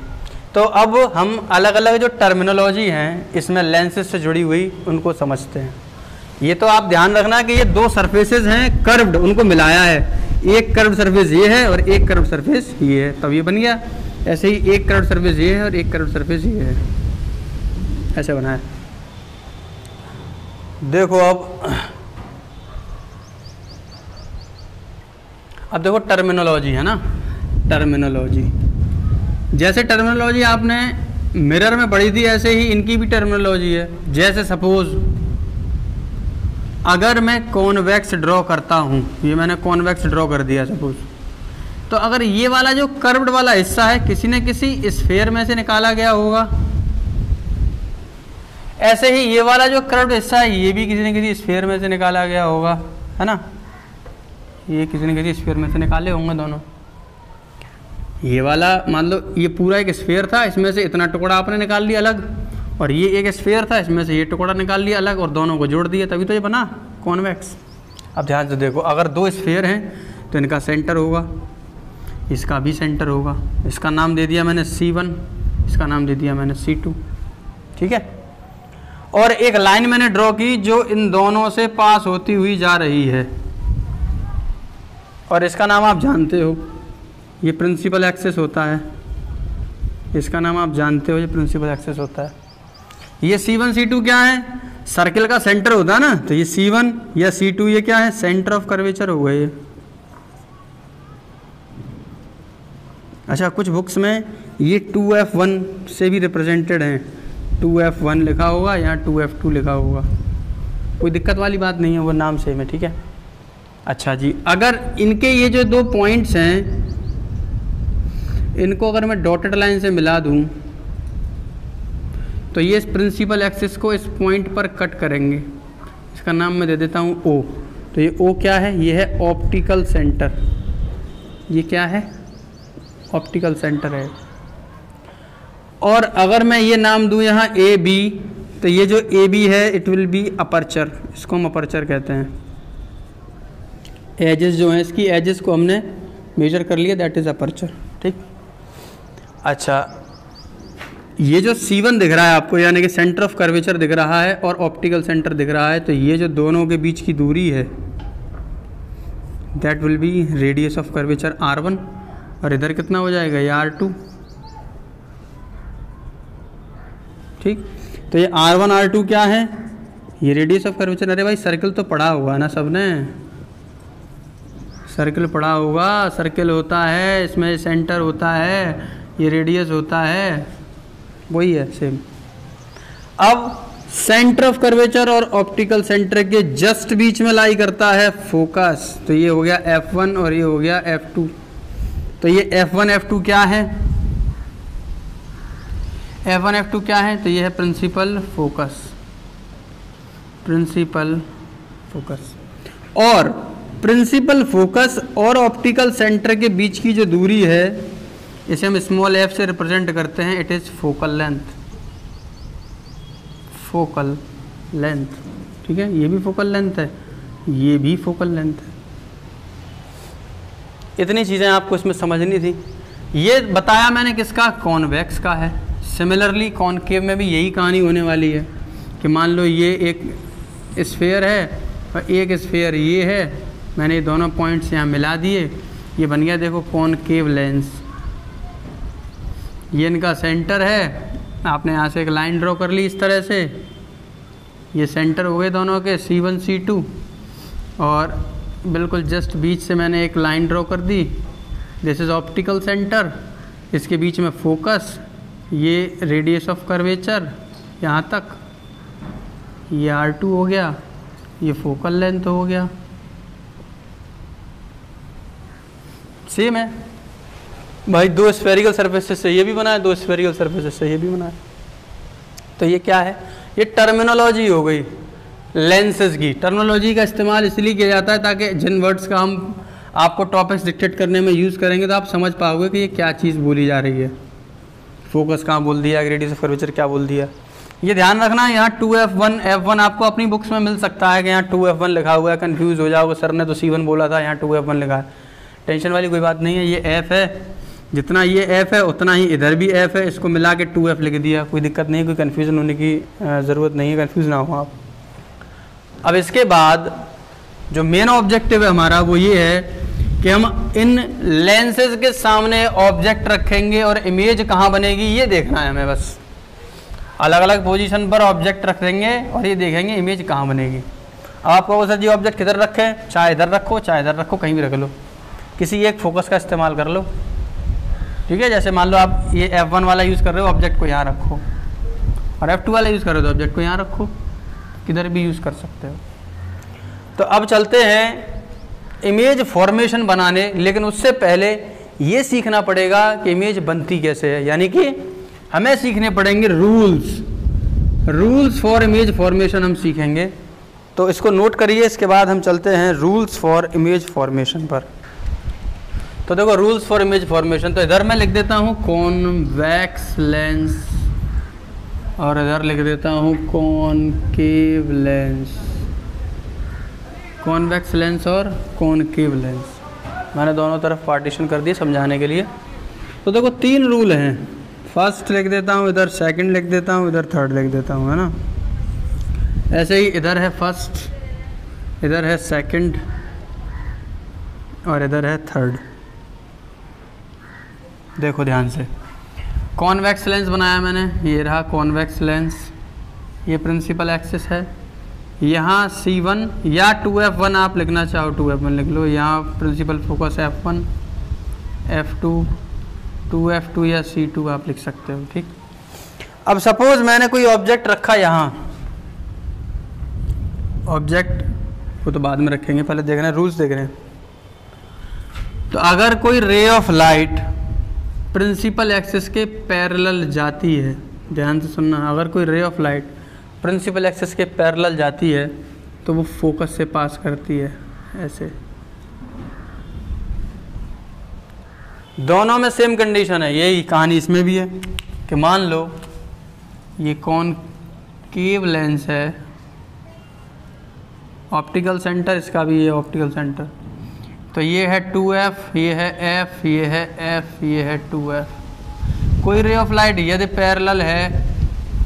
तो अब हम अलग अलग जो टर्मिनोलॉजी हैं, इसमें लेंसेज से जुड़ी हुई, उनको समझते हैं। ये तो आप ध्यान रखना कि ये दो सरफेसेज हैं कर्व्ड उनको मिलाया है। एक कर्व सरफेस ये है और एक कर्व सरफेस ये है। तब ये बन गया। ऐसे ही एक करोड़ सरफेस ये है और एक करोड़ सरफेस ये है। ऐसे बना है। देखो अब अब देखो टर्मिनोलॉजी है ना? टर्मिनोलॉजी जैसे टर्मिनोलॉजी आपने मिरर में पढ़ी थी ऐसे ही इनकी भी टर्मिनोलॉजी है। जैसे सपोज़ अगर मैं कॉन्वेक्स ड्रॉ करता हूँ ये मैंने कॉन्वेक्स ड्रॉ कर दिया सपोज़ तो अगर ये वाला जो कर्व्ड वाला हिस्सा है, किसी न किसी स्फेयर में से निकाला गया होगा। ऐसे ही ये वाला जो कर्व्ड हिस्सा है, ये भी किसी न किसी स्फेयर में से निकाला गया होगा, है ना? ये किसी न किसी स्फेयर में से निकाले होंगे दोनों। ये वाला, मान लो, ये पूरा एक स्फेयर था, इसमें से इतना टुकड़ा आपने निकाल लिया अलग, और ये एक स्फेयर था, इसमें से ये टुकड़ा निकाल लिया अलग, और दोनों को जोड़ दिया, तभी तो ये बना कॉन्वेक्स अब ध्यान से देखो, अगर दो स्फेयर हैं तो इनका सेंटर होगा। इसका भी सेंटर होगा। इसका नाम दे दिया मैंने सी वन इसका नाम दे दिया मैंने सी टू ठीक है? और एक लाइन मैंने ड्रॉ की जो इन दोनों से पास होती हुई जा रही है। और इसका नाम आप जानते हो, ये प्रिंसिपल एक्सेस होता है। इसका नाम आप जानते हो, ये प्रिंसिपल एक्सेस होता है। ये सी वन सी टू क्या है? सर्किल का सेंटर होता है ना? तो ये सी वन या सी टू ये क्या है? सेंटर ऑफ़ कर्वेचर हो गए अच्छा कुछ बुक्स में ये टू एफ़ वन से भी रिप्रेजेंटेड हैं। टू एफ़ वन लिखा होगा या टू एफ़ टू लिखा होगा? कोई दिक्कत वाली बात नहीं है वो नाम सेम है ठीक है? अच्छा जी, अगर इनके ये जो दो पॉइंट्स हैं, इनको अगर मैं डॉटेड लाइन से मिला दूँ तो ये इस प्रिंसिपल एक्सिस को इस पॉइंट पर कट करेंगे। इसका नाम मैं दे देता हूँ ओ तो ये ओ क्या है? ये है ऑप्टिकल सेंटर ये क्या है? ऑप्टिकल सेंटर है। और अगर मैं ये नाम दूँ यहाँ ए बी तो ये जो ए बी है इट विल बी अपर्चर इसको हम अपर्चर कहते हैं। एजेस जो हैं, इसकी एजेस को हमने मेजर कर लिया दैट इज़ अपर्चर ठीक? अच्छा ये जो C1 दिख रहा है आपको, यानी कि सेंटर ऑफ़ कर्वेचर दिख रहा है और ऑप्टिकल सेंटर दिख रहा है तो ये जो दोनों के बीच की दूरी है that will be radius of curvature R1 और इधर कितना हो जाएगा? ये आर टू ठीक? तो ये R1 R2 क्या है? ये रेडियस ऑफ़ कर्वेचर अरे भाई सर्कल तो पढ़ा हुआ ना सबने? सर्कल पढ़ा होगा। सर्कल होता है, इसमें सेंटर होता है, ये रेडियस होता है। वही है सेम अब सेंटर ऑफ़ कर्वेचर और ऑप्टिकल सेंटर के जस्ट बीच में लाई करता है फोकस तो ये हो गया F1 और ये हो गया F2 तो ये F1 F2 क्या है? F1 F2 क्या है? तो ये है प्रिंसिपल फोकस प्रिंसिपल फोकस और प्रिंसिपल फोकस और ऑप्टिकल सेंटर के बीच की जो दूरी है, इसे हम स्मॉल एफ़ से रिप्रेजेंट करते हैं. It is focal length focal length ठीक है? ये भी फोकल लेंथ है. ये भी फोकल लेंथ है. इतनी चीज़ें आपको इसमें समझनी थी। ये बताया मैंने किसका? कॉन्वेक्स का है। सिमिलरली कॉनकेव में भी यही कहानी होने वाली है कि मान लो ये एक स्फेयर है और एक स्फेयर ये है। मैंने ये दोनों पॉइंट्स यहाँ मिला दिए। ये बन गया देखो कॉनकेव लेंस ये इनका सेंटर है। आपने यहाँ से एक लाइन ड्रॉ कर ली इस तरह से। ये सेंटर हो गए दोनों के सी वन सी टू और बिल्कुल जस्ट बीच से मैंने एक लाइन ड्रॉ कर दी। दिस इज़ ऑप्टिकल सेंटर इसके बीच में फोकस ये रेडियस ऑफ़ कर्वेचर यहाँ तक। ये आर टू हो गया। ये फोकल लेंथ हो गया। सेम है। भाई, दो स्फेरिकल सर्फेसेस से ये भी बना है दो स्फेरिकल सर्फेसेस से ये भी बना है तो ये क्या है? ये टर्मिनोलॉजी हो गई। लेंसेज की। टर्मिनोलॉजी का इस्तेमाल इसलिए किया जाता है ताकि जिन वर्ड्स का हम आपको टॉपिक्स डिक्टेट करने में यूज़ करेंगे तो आप समझ पाओगे कि ये क्या चीज़ बोली जा रही है। फोकस कहाँ बोल दिया रेडियस ऑफ़ कर्वेचर क्या बोल दिया। ये ध्यान रखना, यहाँ two F one F one आपको अपनी बुक्स में मिल सकता है कि यहाँ टू एफ़ वन लिखा हुआ है कन्फ्यूज़ हो जाओगे, सर ने तो सी वन बोला था, यहाँ टू एफ़ वन लिखा है। टेंशन वाली कोई बात नहीं है, ये एफ़ है। जितना ये एफ़ है, उतना ही इधर भी एफ़ है, इसको मिला के टू एफ़ लिख दिया। कोई दिक्कत नहीं, कोई कन्फ्यूज़न होने की ज़रूरत नहीं है कन्फ्यूज़ ना हो आप। अब इसके बाद जो मेन ऑब्जेक्टिव है हमारा, वो ये है कि हम इन लेंसेज के सामने ऑब्जेक्ट रखेंगे और इमेज कहाँ बनेगी, ये देखना है हमें बस। अलग अलग पोजीशन पर ऑब्जेक्ट रख देंगे और ये देखेंगे इमेज कहाँ बनेगी। अब आपको सर जी ऑब्जेक्ट किधर रखें? चाहे इधर रखो, चाहे इधर रखो, कहीं भी रख लो। किसी एक फोकस का इस्तेमाल कर लो। ठीक है, जैसे मान लो आप ये F1 वाला यूज़ कर रहे हो ऑब्जेक्ट को यहाँ रखो। और F2 वाला यूज़ कर रहे हो तो ऑब्जेक्ट को यहाँ रखो। किधर भी यूज़ कर सकते हो। तो अब चलते हैं इमेज फॉर्मेशन बनाने, लेकिन उससे पहले ये सीखना पड़ेगा कि इमेज बनती कैसे है। यानी कि हमें सीखने पड़ेंगे rules rules for image formation हम सीखेंगे। तो इसको नोट करिए, इसके बाद हम चलते हैं रूल्स फॉर इमेज फॉर्मेशन पर। तो देखो रूल्स फॉर इमेज फॉर्मेशन तो इधर मैं लिख देता हूँ कॉन्वैक्स लेंस और इधर लिख देता हूँ कॉनकेव लेंस। कॉन्वेक्स लेंस और कॉनकेव लेंस। मैंने दोनों तरफ़ पार्टीशन कर दिए समझाने के लिए। तो देखो, तीन रूल हैं। फ़र्स्ट लिख देता हूँ, इधर सेकंड लिख देता हूँ, इधर थर्ड लिख देता हूँ, है ना? ऐसे ही इधर है फ़र्स्ट, इधर है सेकंड, और इधर है थर्ड। देखो ध्यान से। कॉन्वेक्स लेंस बनाया मैंने। ये रहा कॉन्वेक्स लेंस। ये प्रिंसिपल एक्सिस है। यहाँ सी वन या टू एफ़ वन आप लिखना चाहो टू एफ़ वन लिख लो। यहाँ principal focus F one F two two F two या सी टू आप लिख सकते हो, ठीक? अब सपोज़ मैंने कोई ऑब्जेक्ट रखा यहाँ। ऑब्जेक्ट वो तो बाद में रखेंगे, पहले देख रहे हैं, रूल्स देख रहे हैं। तो अगर कोई ray of light principal axis के पैरेलल जाती है। ध्यान से सुनना, अगर कोई ray of light principal axis के पैरेलल जाती है तो वो फोकस से पास करती है, ऐसे। दोनों में सेम कंडीशन है, यही कहानी इसमें भी है कि मान लो, ये कौन केव लेंस है ऑप्टिकल सेंटर इसका भी ये ऑप्टिकल सेंटर तो ये है टू एफ़, ये है एफ़, ये है एफ़, ये है टू एफ़। कोई रे ऑफ़ लाइट यदि पैरेलल है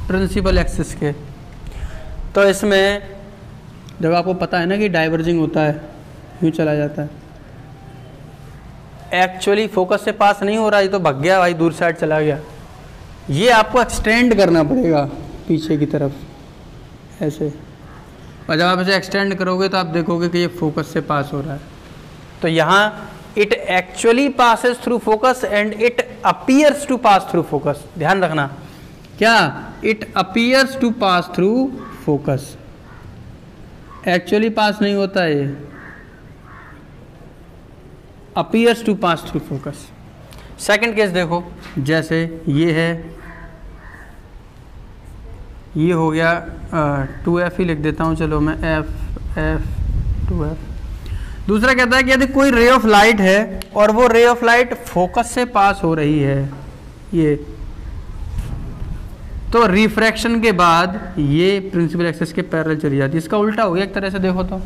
प्रिंसिपल एक्सिस के तो इसमें जब आपको पता है ना कि डाइवर्जिंग होता है, यूँ चला जाता है। एक्चुअली फोकस से पास नहीं हो रहा, ये तो भग गया भाई, दूर साइड चला गया। ये आपको एक्सटेंड करना पड़ेगा पीछे की तरफ़, ऐसे। और जब आप इसे एक्सटेंड करोगे तो आप देखोगे कि ये फोकस से पास हो रहा है। तो यहाँ it actually passes through focus and it appears to pass through focus ध्यान रखना। क्या? It appears to pass through focus actually pass नहीं होता है appears to pass through focus second case देखो। जैसे ये है। ये हो गया टू एफ़ ही लिख देता हूँ। चलो मैं एफ़ एफ़ टू एफ़ दूसरा कहता है कि यदि कोई रे ऑफ़ लाइट है और वो रे ऑफ़ लाइट फोकस से पास हो रही है, ये तो रिफ्रैक्शन के बाद ये प्रिंसिपल एक्सेस के पैरल चली जाती है। इसका उल्टा हो गया, एक तरह से देखो तो।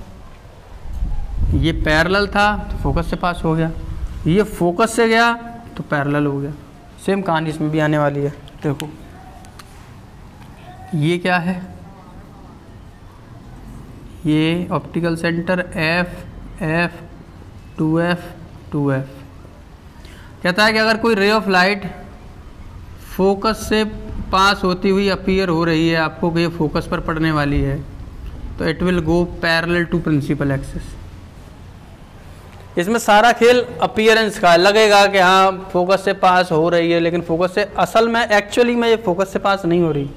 ये पैरल था तो फोकस से पास हो गया। ये फोकस से गया तो पैरल हो गया। सेम कहानी इसमें भी आने वाली है, देखो। ये क्या है? ये optical centre F F two F two F कहता है कि अगर कोई रे ऑफ़ लाइट फोकस से पास होती हुई अपीयर हो रही है, आपको कि ये फोकस पर पड़ने वाली है तो it will go parallel to principal axis इसमें सारा खेल अपीयरेंस का लगेगा कि हाँ फोकस से पास हो रही है, लेकिन फोकस से असल में एक्चुअली में ये फोकस से पास नहीं हो रही।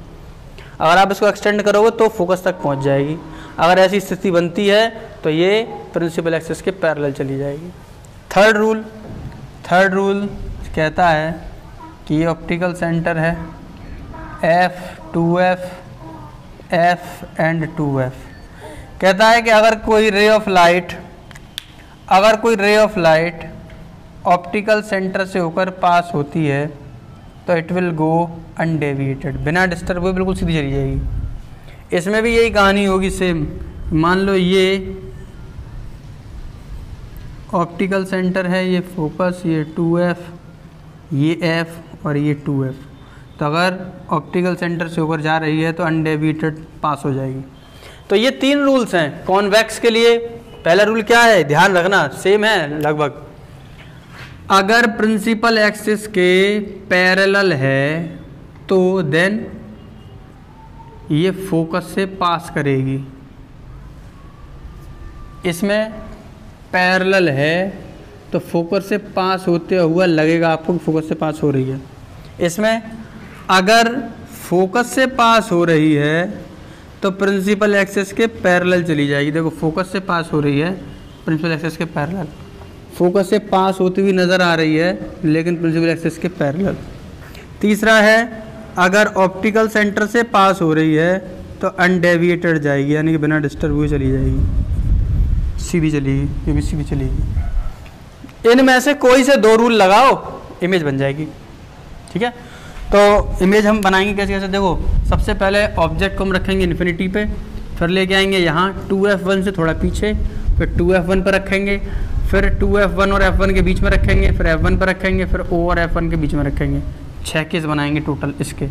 अगर आप इसको एक्सटेंड करोगे तो फोकस तक पहुँच जाएगी। अगर ऐसी स्थिति बनती है तो ये प्रिंसिपल एक्सेस के पैरेलल चली जाएगी। थर्ड रूल थर्ड रूल कहता है कि ऑप्टिकल सेंटर है। F two F F and two F कहता है कि अगर कोई रे ऑफ़ लाइट अगर कोई ray of light optical centre से होकर पास होती है तो इट विल गो अनडेविएटेड बिना डिस्टर्ब हुए बिल्कुल सीधी चली जाएगी। इसमें भी यही कहानी होगी सेम मान लो ये ऑप्टिकल सेंटर है, ये फोकस, ये टू एफ़, ये एफ़ और ये टू एफ़। तो अगर ऑप्टिकल सेंटर से होकर जा रही है तो अनडेविएटेड पास हो जाएगी। तो ये तीन रूल्स हैं कॉन्वेक्स के लिए। पहला रूल क्या है? ध्यान रखना सेम है लगभग। अगर प्रिंसिपल एक्सिस के पैरेलल है तो देन ये फोकस से पास करेगी। इसमें पैरेलल है तो फोकस से पास होते हुआ लगेगा आपको फोकस से पास हो रही है। इसमें अगर फोकस से पास हो रही है तो प्रिंसिपल एक्सेस के पैरेलल चली जाएगी। देखो, फोकस से पास हो रही है, प्रिंसिपल एक्सेस के पैरेलल। फोकस से पास होती हुई नज़र आ रही है, लेकिन प्रिंसिपल एक्सेस के पैरेलल। तीसरा है, अगर ऑप्टिकल सेंटर से पास हो रही है तो अनडेविएटेड जाएगी, यानी कि बिना डिस्टर्ब हुए चली जाएगी। सीधी चलेगी ये भी सीधी चलेगी इनमें से कोई से दो रूल लगाओ इमेज बन जाएगी। ठीक है? तो इमेज हम बनाएँगे कैसे कैसे? देखो, सबसे पहले ऑब्जेक्ट को हम रखेंगे इन्फिनिटी पे, फिर लेके आएँगे यहाँ टू एफ़ वन से थोड़ा पीछे, फिर टू एफ़ वन पर रखेंगे, फिर टू एफ़ वन और एफ़ वन के बीच में रखेंगे, फिर एफ़ वन पर रखेंगे, फिर ओ और एफ़ वन के बीच में रखेंगे। छः केस बनाएँगे टोटल इसके।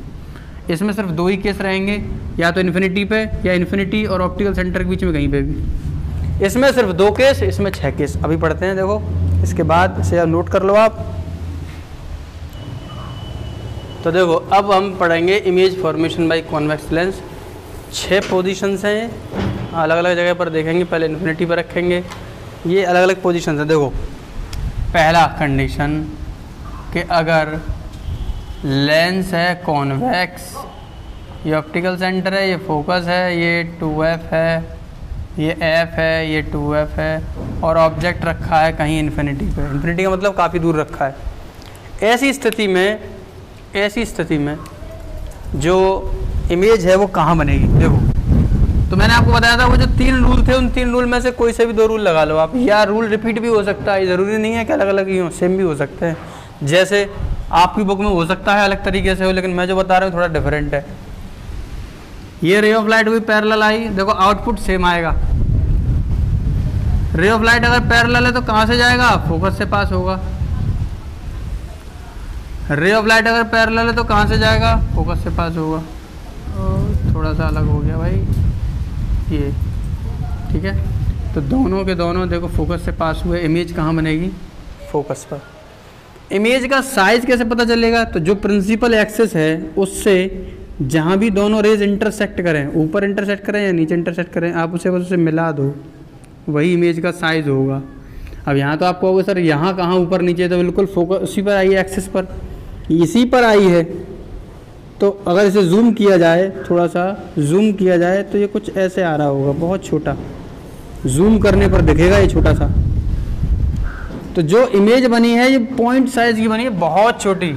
इसमें सिर्फ़ दो ही केस रहेंगे, या तो इन्फिनिटी पे या इन्फिनिटी और ऑप्टिकल सेंटर के बीच में कहीं पे भी। इसमें सिर्फ़ दो केस, इसमें छः केस। अभी पढ़ते हैं, देखो। इसके बाद इसे नोट कर लो आप। तो देखो, अब हम पढ़ेंगे image formation by convex lens छः पोजीशंस हैं अलग अलग जगह पर देखेंगे, पहले इन्फिनिटी पर रखेंगे। ये अलग अलग पोजीशन हैं। देखो, पहला कंडीशन कि अगर लेंस है कॉन्वेक्स ये ऑप्टिकल सेंटर है, ये फोकस है, ये टू एफ़ है। ये एफ़ है, ये टू एफ़ है, और ऑब्जेक्ट रखा है कहीं इन्फिनिटी पे। इन्फिनिटी का मतलब काफ़ी दूर रखा है। ऐसी स्थिति में, ऐसी स्थिति में जो इमेज है वो कहाँ बनेगी? देखो तो मैंने आपको बताया था वो जो तीन रूल थे, उन तीन रूल में से कोई से भी दो रूल लगा लो आप। या रूल रिपीट भी हो सकता है ज़रूरी नहीं है कि अलग अलग ही हो सेम भी हो सकते हैं। जैसे आपकी बुक में हो सकता है अलग तरीके से हो, लेकिन मैं जो बता रहा हूँ, थोड़ा डिफरेंट है। ये रे ऑफ़ लाइट भी पैरेलल आई। देखो आउटपुट सेम आएगा। रे ऑफ़ लाइट अगर पैरेलल है तो कहाँ से जाएगा? फोकस से पास होगा। रे ऑफ़ लाइट अगर पैरेलल है तो कहाँ से जाएगा? फोकस से पास होगा। थोड़ा सा अलग हो गया भाई। ये ठीक है? तो दोनों के दोनों देखो फोकस से पास हुए। इमेज कहाँ बनेगी? फोकस पर। इमेज का साइज़ कैसे पता चलेगा? तो जो प्रिंसिपल एक्सेस है उससे जहाँ भी दोनों रेज इंटरसेक्ट करें, ऊपर इंटरसेक्ट करें या नीचे इंटरसेक्ट करें, आप उसे बस उसे मिला दो। वही इमेज का साइज़ होगा। अब यहाँ तो आपको होगा सर, यहाँ कहाँ ऊपर नीचे? तो बिल्कुल फोकस उसी पर आई है एक्सेस पर। इसी पर आई है। तो अगर इसे जूम किया जाए थोड़ा सा जूम किया जाए तो ये कुछ ऐसे आ रहा होगा, बहुत छोटा। जूम करने पर दिखेगा ये छोटा सा तो जो इमेज बनी है, ये पॉइंट साइज़ की बनी है, बहुत छोटी।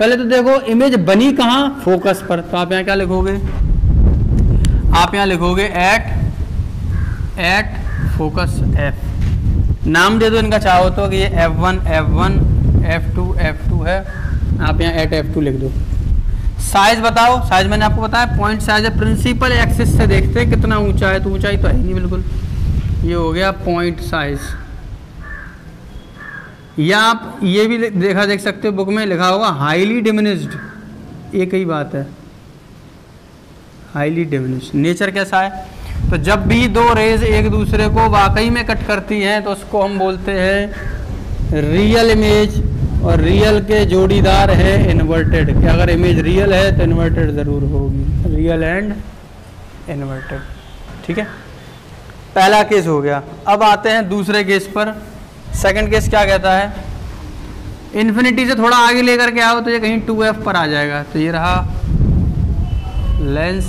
पहले तो देखो इमेज बनी कहाँ? फोकस पर। तो आप यहाँ क्या लिखोगे? आप यहाँ लिखोगे एट एट फोकस एफ़ नाम दे दो इनका, चाहो तो कि ये F one F one F two F two है। आप यहाँ एट एफ़ टू लिख दो। साइज़ बताओ। साइज़ मैंने आपको बताया पॉइंट साइज़ है। प्रिंसिपल एक्सिस से देखते हैं कितना ऊँचा है। तो ऊंचाई तो है नहीं, बिल्कुल। ये हो गया पॉइंट साइज़ या आप ये भी देखा देख सकते हो बुक में लिखा होगा हाईली डिमिनिस्ड एक ही बात है। हाईली डिमिनिस्ड नेचर कैसा है? तो जब भी दो रेज एक दूसरे को वाकई में कट करती हैं तो उसको हम बोलते हैं रियल इमेज और रियल के जोड़ीदार है इन्वर्टेड कि अगर इमेज रियल है तो इन्वर्टेड ज़रूर होगी। रियल एंड इन्वर्टेड ठीक है? पहला केस हो गया। अब आते हैं दूसरे केस पर। सेकंड केस क्या कहता है? इन्फिनिटी से थोड़ा आगे लेकर के आओ तो ये कहीं टू एफ़ पर आ जाएगा। तो ये रहा lens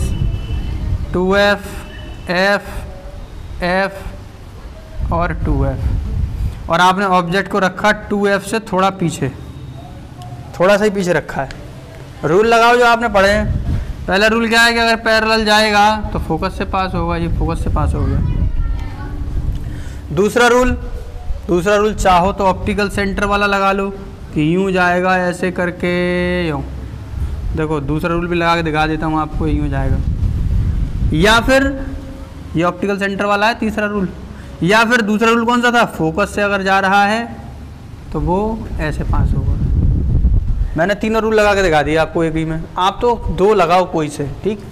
two F F F और टू एफ़ और आपने ऑब्जेक्ट को रखा टू एफ़ से थोड़ा पीछे। थोड़ा सा ही पीछे रखा है। रूल लगाओ जो आपने पढ़े हैं। पहला रूल क्या है कि अगर पैरेलल जाएगा तो फोकस से पास होगा, ये फोकस से पास हो गया। दूसरा रूल दूसरा रूल चाहो तो ऑप्टिकल सेंटर वाला लगा लो, कि यूँ जाएगा ऐसे करके, यूँ। देखो, दूसरा रूल भी लगा के दिखा देता हूँ आपको, यूँ जाएगा। या फिर, ये ऑप्टिकल सेंटर वाला है, तीसरा रूल या फिर दूसरा रूल कौन सा था? फोकस से अगर जा रहा है तो वो ऐसे पास होगा। मैंने तीनों रूल लगा के दिखा दिया आपको एक ही में। आप तो दो लगाओ कोई से, ठीक?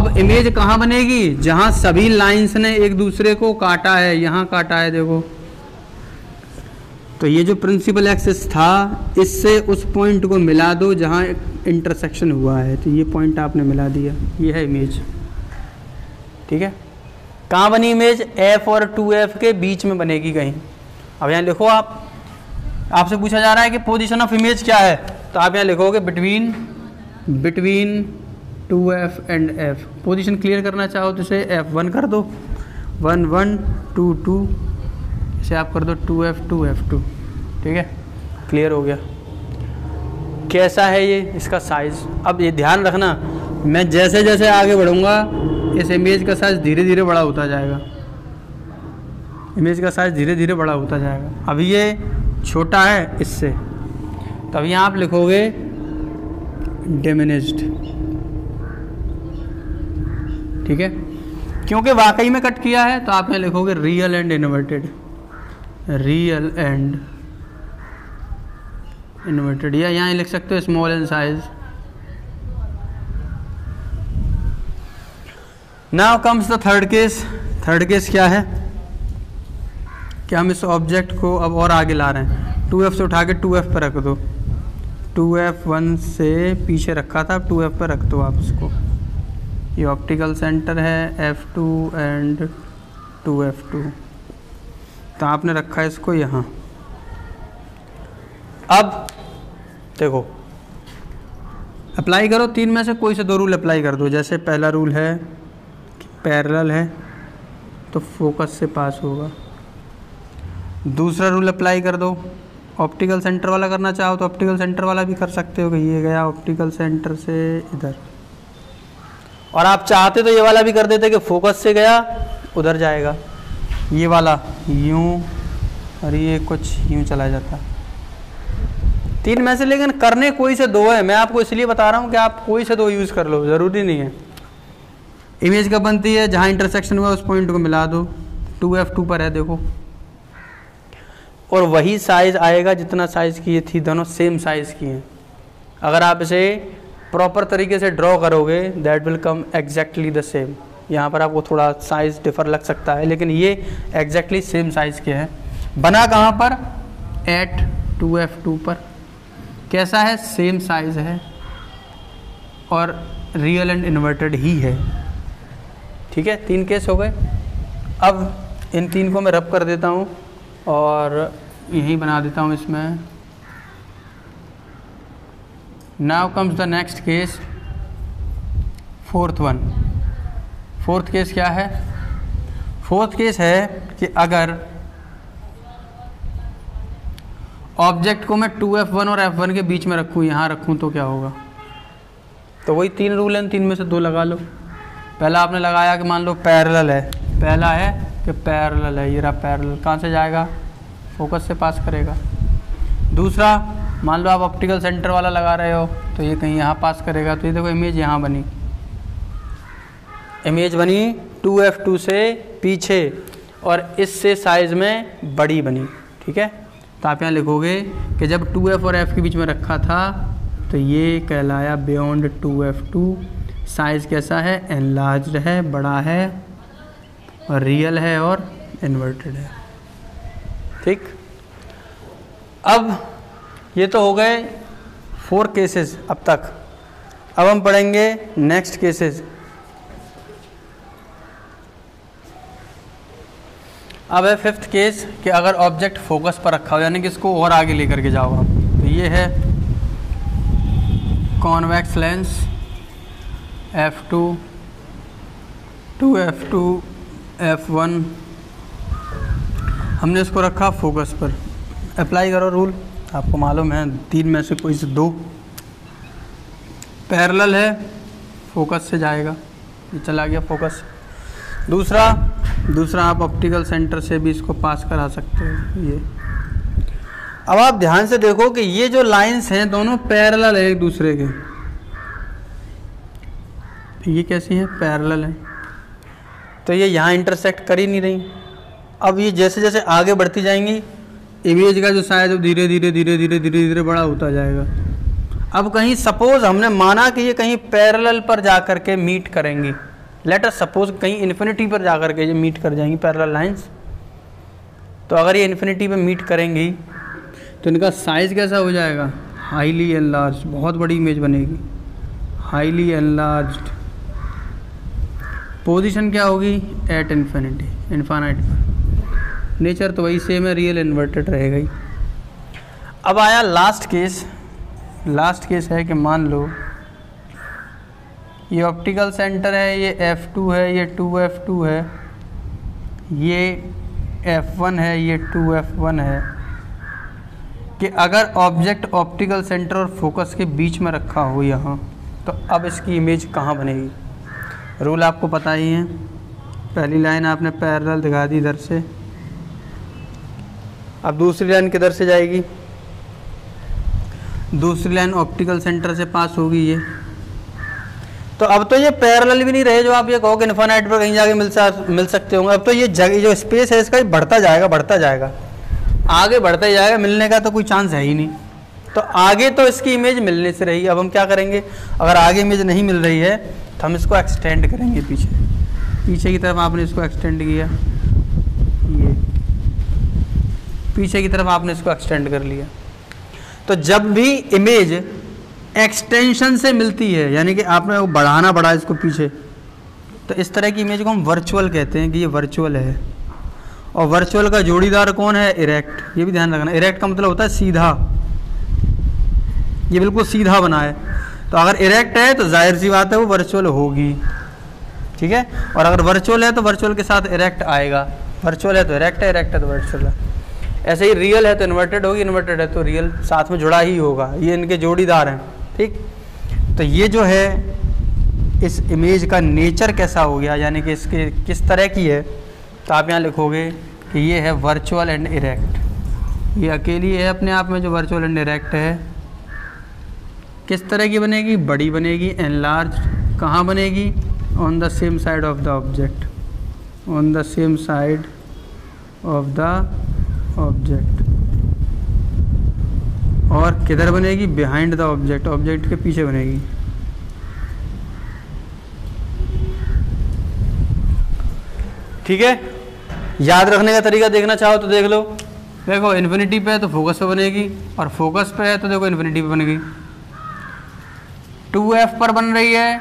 अब इमेज कहाँ बनेगी? जहाँ सभी लाइंस ने एक दूसरे को काटा है, यहाँ काटा है, देखो। तो ये जो प्रिंसिपल एक्सेस था, इससे उस पॉइंट को मिला दो जहाँ इंटरसेक्शन हुआ है। तो ये पॉइंट आपने मिला दिया। ये है इमेज ठीक है? कहाँ बनी इमेज एफ़ और टू एफ़ के बीच में बनेगी कहीं। अब यहाँ लिखो आप। आपसे पूछा जा रहा है कि पोजीशन ऑफ़ इमेज क्या है? तो आप यहाँ लिखोगे between between two F and F. Position clear करना चाहो तो इसे एफ़ वन कर दो। One one, two two. इसे आप कर दो two F two F, two. ठीक है? क्लियर हो गया। कैसा है ये इसका साइज़? अब ये ध्यान रखना, मैं जैसे जैसे आगे बढ़ूँगा, इस इमेज का साइज़ धीरे धीरे बड़ा होता जाएगा। इमेज का साइज़ धीरे धीरे बड़ा होता जाएगा। अभी ये छोटा है इससे। तो अब यहाँ आप लिखोगे डिमिनिस्ड ठीक है? क्योंकि वाकई में कट किया है तो आप यहाँ लिखोगे real and inverted real and inverted या यहाँ लिख सकते हो small and size now comes the third case third case क्या है? कि हम इस ऑब्जेक्ट को अब और आगे ला रहे हैं। टू एफ़ से उठा के टू एफ़ पर रख दो। टू एफ़ वन से पीछे रखा था, अब टू एफ़ पर रख दो आप इसको। ये ऑप्टिकल सेंटर है F two and two F two तो आपने रखा है इसको यहाँ। अब देखो अप्लाई करो, तीन में से कोई से दो रूल अप्लाई कर दो। जैसे पहला रूल है कि पैरेलल है तो फोकस से पास होगा। दूसरा रूल अप्लाई कर दो। ऑप्टिकल सेंटर वाला करना चाहो तो ऑप्टिकल सेंटर वाला भी कर सकते हो कि ये गया ऑप्टिकल सेंटर से इधर। और आप चाहते तो ये वाला भी कर देते कि फोकस से गया, उधर जाएगा। ये वाला, यूँ, और ये कुछ यूँ चला जाता। तीन में से लेकिन करने कोई से दो है। मैं आपको इसलिए बता रहा हूँ कि आप कोई से दो यूज़ कर लो, ज़रूरी नहीं है। इमेज कब बनती है? जहाँ इंटरसेक्शन हुआ, उस पॉइंट को मिला दो। टू एफ़ टू पर है, देखो। और वही साइज़ आएगा जितना साइज़ की ये थी दोनों सेम साइज़ की हैं। अगर आप इसे प्रॉपर तरीके से ड्रॉ करोगे that will come exactly the same यहाँ पर आपको थोड़ा साइज़ डिफर लग सकता है, लेकिन ये एग्जैक्टली सेम साइज़ के हैं। बना कहाँ पर? एट टू एफ़ टू पर। कैसा है? सेम साइज़ है, और रियल एंड इन्वर्टेड ही है। ठीक है? तीन केस हो गए। अब इन तीन को मैं रब कर देता हूँ, और यही बना देता हूँ इसमें। Now comes the next case fourth one fourth case क्या है? फोर्थ केस है कि अगर ऑब्जेक्ट को मैं टू एफ़ वन और एफ़ वन के बीच में रखूँ, यहाँ रखूँ तो क्या होगा? तो वही तीन रूल हैं, तीन में से दो लगा लो। पहला आपने लगाया कि मान लो पैरेलल है। पहला है कि पैरेलल है, ये रहा पैरेलल कहाँ से जाएगा? फोकस से पास करेगा। दूसरा मान लो आप ऑप्टिकल सेंटर वाला लगा रहे हो तो ये कहीं यहाँ पास करेगा तो ये देखो इमेज यहाँ बनी। इमेज बनी टू एफ़ टू से पीछे और इससे साइज़ में बड़ी बनी, ठीक है? तो आप यहाँ लिखोगे कि जब टू एफ़ और एफ़ के बीच में रखा था तो ये कहलाया beyond two F two size कैसा है? एनलार्ज है, बड़ा है, और रियल है और इन्वर्टेड है। ठीक? अब ये तो हो गए फोर केसेस अब तक। अब हम पढ़ेंगे नेक्स्ट केसेस अब है फिफ्थ केस कि अगर ऑब्जेक्ट फोकस पर रखा हो, यानी कि इसको और आगे लेकर के जाओ आप। तो ये है convex lens F two two F two F one हमने इसको रखा फोकस पर। अप्लाई करो रूल आपको मालूम है, तीन में से कोई से दो। पैरेलल है, फोकस से जाएगा। ये चला गया फोकस। दूसरा दूसरा आप ऑप्टिकल सेंटर से भी इसको पास करा सकते हो, ये। अब आप ध्यान से देखो कि ये जो लाइंस हैं, दोनों पैरेलल है एक दूसरे के। ये कैसी हैं? पैरेलल है। तो ये यहाँ इंटरसेक्ट कर ही नहीं रही। अब ये जैसे जैसे आगे बढ़ती जाएँगी इमेज का जो साइज़ धीरे धीरे धीरे धीरे धीरे धीरे बड़ा होता जाएगा। अब कहीं सपोज़ हमने माना कि ये कहीं पैरेलल पर जा कर के मीट करेंगी। लेट अस सपोज़ कहीं इन्फिनिटी पर जा कर के ये मीट कर जाएँगी पैरेलल लाइंस तो अगर ये इन्फिनिटी पर मीट करेंगी तो इनका साइज़ कैसा हो जाएगा? हाईली एनलार्ज बहुत बड़ी इमेज बनेगी। हाईली एनलार्ज पोजीशन क्या होगी? एट इन्फिनिटी इन्फानाइट पर। नेचर तो वही सेम है रियल इन्वर्टेड रहेगा ही। अब आया लास्ट केस लास्ट केस है कि मान लो, ये ऑप्टिकल सेंटर है, ये F2 है, ये 2F2 है, ये F1 है, ये 2F1 है, कि अगर ऑब्जेक्ट ऑप्टिकल सेंटर और फोकस के बीच में रखा हो यहाँ तो अब इसकी इमेज कहाँ बनेगी? रूल आपको पता ही है। पहली लाइन आपने पैरेलल दिखा दी इधर से। अब दूसरी लाइन किधर से जाएगी? दूसरी लाइन ऑप्टिकल सेंटर से पास होगी ये। तो अब तो ये पैरेलल भी नहीं रहे जो आप ये कहो कि इन्फानाइट पर कहीं जाके मिल सा मिल सकते होंगे। अब तो ये जगह जो स्पेस है इसका बढ़ता जाएगा बढ़ता जाएगा। आगे बढ़ता ही जाएगा मिलने का तो कोई चांस है ही नहीं। तो आगे तो इसकी इमेज मिलने से रही। अब हम क्या करेंगे? अगर आगे इमेज नहीं मिल रही है तो हम इसको एक्सटेंड करेंगे पीछे। पीछे की तरफ़ आपने इसको एक्सटेंड किया। ये पीछे की तरफ़ आपने इसको एक्सटेंड कर लिया। तो जब भी इमेज एक्सटेंशन से मिलती है, यानी कि आपने वो बढ़ाना पड़ा इसको पीछे तो इस तरह की इमेज को हम वर्चुअल कहते हैं कि ये वर्चुअल है। और वर्चुअल का जोड़ीदार कौन है? इरेक्ट ये भी ध्यान रखना। इरेक्ट का मतलब होता है सीधा। ये बिल्कुल सीधा बना है। तो अगर इरेक्ट है तो ज़ाहिर सी बात है वो वर्चुअल होगी। ठीक है? और अगर वर्चुअल है तो वर्चुअल के साथ इरेक्ट आएगा। वर्चुअल है तो इरेक्ट है इरेक्ट है तो वर्चुअल है। ऐसे ही रियल है तो इन्वर्टेड होगी इन्वर्टेड है तो रियल साथ में जुड़ा ही होगा। ये इनके जोड़ीदार हैं, ठीक? तो ये जो है, इस इमेज का नेचर कैसा हो गया? यानी कि इसके किस तरह की है? तो आप यहाँ लिखोगे कि ये है वर्चुअल एंड इरेक्ट ये अकेली है अपने आप में जो वर्चुअल एंड इरेक्ट है। किस तरह की बनेगी? बड़ी बनेगी एंड लार्ज कहाँ बनेगी? On the same side of the object on the same side of the object. और किधर बनेगी? बिहाइंड द ऑब्जेक्ट ऑब्जेक्ट के पीछे बनेगी। ठीक है? याद रखने का तरीका देखना चाहो तो देख लो। देखो इन्फिनिटी पे है तो फोकस पे बनेगी और फोकस पे है तो देखो इन्फिनिटी पे बनेगी। टू एफ़ पर बन रही है।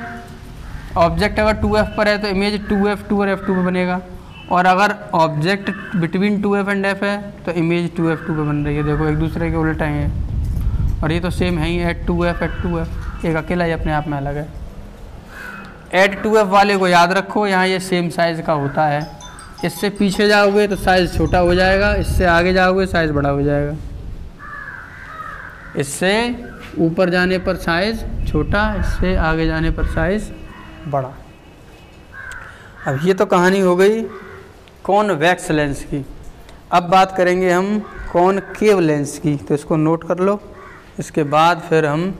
ऑब्जेक्ट अगर टू एफ़ पर है तो इमेज टू एफ़ टू और एफ़ टू पे बनेगा। और अगर object between two F and F है तो इमेज टू एफ़ टू पे बन रही है। देखो, एक दूसरे के उल्टा है। और ये तो सेम है ही at two F at two F एक अकेला ही अपने आप में अलग है। एट टू एफ़ वाले को याद रखो, यहाँ ये सेम साइज़ का होता है। इससे पीछे जाओगे तो साइज़ छोटा हो जाएगा, इससे आगे जाओगे साइज़ बड़ा हो जाएगा। इससे ऊपर जाने पर साइज़ छोटा, इससे आगे जाने पर साइज़ बड़ा। अब ये तो कहानी हो गई। कौन वैक्स लेंस की? अब बात करेंगे हम कौन केव लेंस की। तो इसको नोट कर लो। इसके बाद फिर हम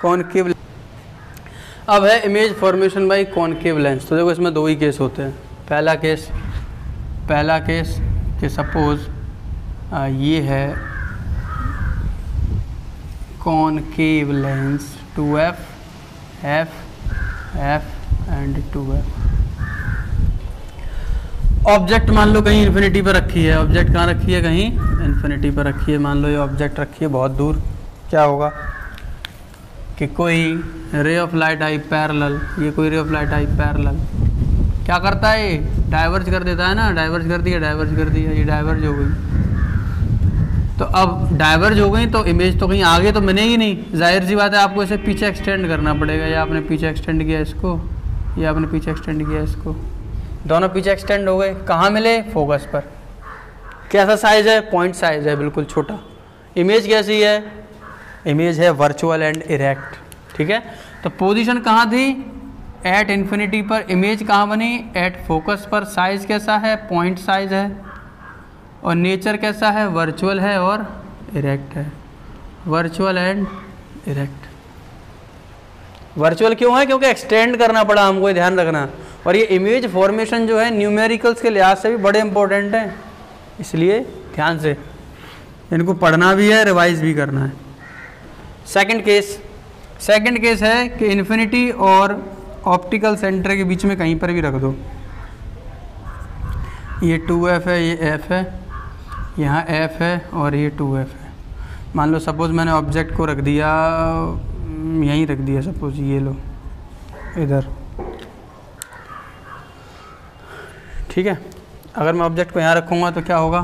कॉनकेव अब है image formation by concave lens. तो देखो इसमें दो ही केस होते हैं। पहला केस पहला केस कि सपोज़ ये है concave lens two F F F and two F. Object मान लो कहीं इन्फिनिटी पर रखी है। ऑब्जेक्ट कहाँ रखी है? कहीं इन्फिनिटी पर रखी है। मान लो ये ऑब्जेक्ट रखी है बहुत दूर। क्या होगा? कि कोई ray of light I parallel ये कोई ray of light I parallel क्या करता है ये? डाइवर्ज कर देता है ना? डाइवर्ज कर दिया डाइवर्ज कर दिया। ये डाइवर्ज हो गई। तो अब डाइवर्ज हो गई तो इमेज तो कहीं आगे तो बनेगी नहीं। ज़ाहिर सी बात है आपको इसे पीछे एक्सटेंड करना पड़ेगा। या आपने पीछे एक्सटेंड किया इसको? या आपने पीछे एक्सटेंड किया इसको? दोनों पीछे एक्सटेंड हो गए। कहाँ मिले? फोकस पर। कैसा साइज़ है? पॉइंट साइज़ है, बिल्कुल छोटा। इमेज कैसी है? इमेज है वर्चुअल एंड इरेक्ट ठीक है? तो पोजीशन कहाँ थी? एट इन्फिनिटी पर। इमेज कहाँ बनी? एट फोकस पर। साइज़ कैसा है? पॉइंट साइज़ है। और नेचर कैसा है? वर्चुअल है और इरेक्ट है। वर्चुअल एंड इरेक्ट वर्चुअल क्यों है? क्योंकि एक्सटेंड करना पड़ा हमको ध्यान रखना। और ये इमेज फॉर्मेशन जो है न्यूमेरिकल्स के लिहाज से भी बड़े इंपॉर्टेंट हैं। इसलिए ध्यान से। इनको पढ़ना भी है रिवाइज भी करना है। सेकंड केस सेकंड केस है कि इन्फिनिटी और ऑप्टिकल सेंटर के बीच में कहीं पर भी रख दो। ये टू एफ़ है ये एफ़ है यहाँ एफ़ है और ये टू एफ़ है। मान लो सपोज़ मैंने ऑब्जेक्ट को रख दिया यहीं रख दिया सपोज़ ये लो इधर। ठीक है? अगर मैं ऑब्जेक्ट को यहाँ रखूँगा तो क्या होगा?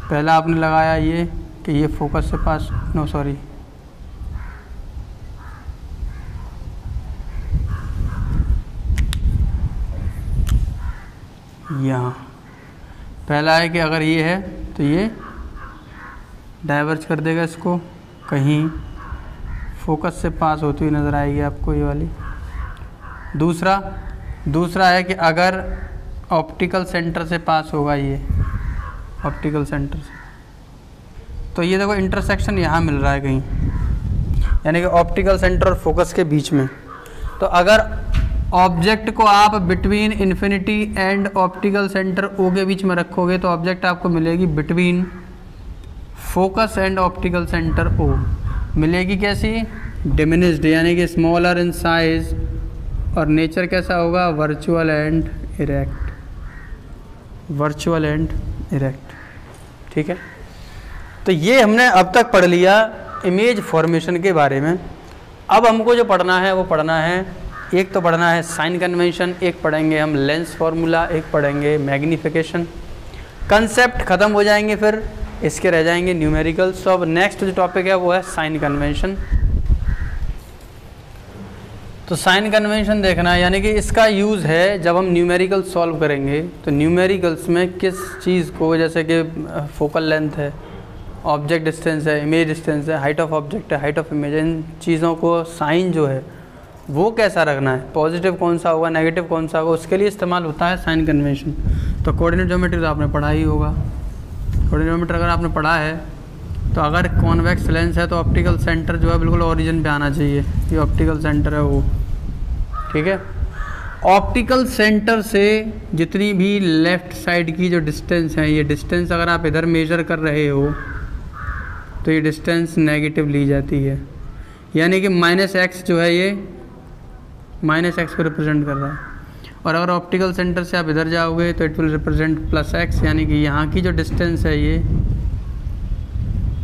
पहला आपने लगाया ये कि ये फोकस से पास नो सॉरी यहाँ। पहला है कि अगर ये है तो ये डाइवर्ज कर देगा इसको। कहीं फोकस से पास होती हुई नज़र आएगी आपको ये वाली। दूसरा दूसरा है कि अगर ऑप्टिकल सेंटर से पास होगा ये। ऑप्टिकल सेंटर से। तो ये देखो, इंटरसेक्शन यहाँ मिल रहा है कहीं। यानी कि ऑप्टिकल सेंटर और फोकस के बीच में। तो अगर ऑब्जेक्ट को आप between infinity and optical centre O के बीच में रखोगे तो ऑब्जेक्ट आपको मिलेगी between focus and optical centre O. मिलेगी कैसी? डिमिनिस्ड यानी कि स्मॉलर इन साइज़, और नेचर कैसा होगा? Virtual and erect. Virtual and erect ठीक है? तो ये हमने अब तक पढ़ लिया इमेज फॉर्मेशन के बारे में। अब हमको जो पढ़ना है, वो पढ़ना है, एक तो पढ़ना है साइन कन्वेंशन एक पढ़ेंगे हम लेंस फार्मूला एक पढ़ेंगे मैग्नीफिकेशन कंसेप्ट ख़त्म हो जाएँगे फिर, इसके रह जाएँगे न्यूमेरिकल्स तो अब नेक्स्ट जो टॉपिक है, वो है साइन कन्वेंशन तो साइन कन्वेंशन देखना है यानी कि इसका यूज़ है जब हम न्यूमेरिकल सॉल्व करेंगे तो न्यूमेरिकल्स में किस चीज़ को, जैसे कि फोकल लेंथ है, ऑब्जेक्ट डिस्टेंस है, इमेज डिस्टेंस है, हाइट ऑफ़ ऑब्जेक्ट है, हाइट ऑफ़ इमेज, इन चीज़ों को साइन जो है, वो कैसा रखना है? पॉजिटिव कौन सा होगा, नेगेटिव कौन सा होगा, उसके लिए इस्तेमाल होता है साइन कन्वेंशन। तो कोऑर्डिनेट ज्योमेट्री तो आपने पढ़ा ही होगा। कोऑर्डिनेट ज्योमेट्री अगर आपने पढ़ा है तो अगर कॉन्वेक्स लेंस है तो ऑप्टिकल सेंटर जो है, बिल्कुल ओरिजिन पे आना चाहिए। ये ऑप्टिकल सेंटर है वो। ठीक है? ऑप्टिकल सेंटर से जितनी भी लेफ़्ट साइड की जो डिस्टेंस है, ये डिस्टेंस अगर आप इधर मेजर कर रहे हो तो ये डिस्टेंस नेगेटिव ली जाती है। यानी कि माइनस एक्स जो है ये माइनस एक्स को रिप्रेजेंट कर रहा है। और अगर ऑप्टिकल सेंटर से आप इधर जाओगे तो it will represent plus X यानी कि यहाँ की जो डिस्टेंस है ये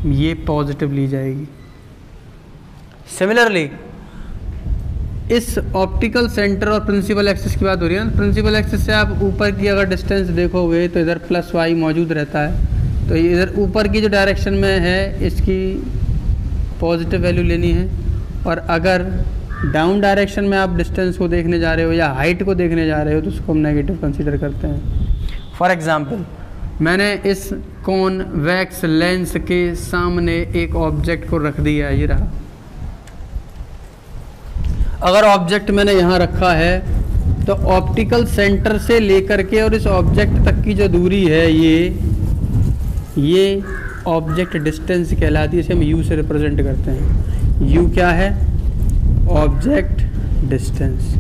ये पॉजिटिव ली जाएगी। सिमिलरली इस ऑप्टिकल सेंटर और प्रिंसिपल एक्सिस की बात हो रही है ना प्रिंसिपल एक्सिस से आप ऊपर की अगर डिस्टेंस देखोगे तो इधर प्लस वाई मौजूद रहता है। तो इधर ऊपर की जो डायरेक्शन में है, इसकी पॉजिटिव वैल्यू लेनी है। और अगर डाउन डायरेक्शन में आप डिस्टेंस को देखने जा रहे हो या हाइट को देखने जा रहे हो तो उसको हम नेगेटिव कंसिडर करते हैं। फॉर एग्ज़ाम्पल मैंने इस कौन वैक्स लेंस के सामने एक ऑब्जेक्ट को रख दिया ये रहा। अगर ऑब्जेक्ट मैंने यहाँ रखा है तो ऑप्टिकल सेंटर से लेकर के और इस ऑब्जेक्ट तक की जो दूरी है, ये ये ऑब्जेक्ट डिस्टेंस कहलाती है इसे हम यू से रिप्रेजेंट करते हैं। यू क्या है? Object distance.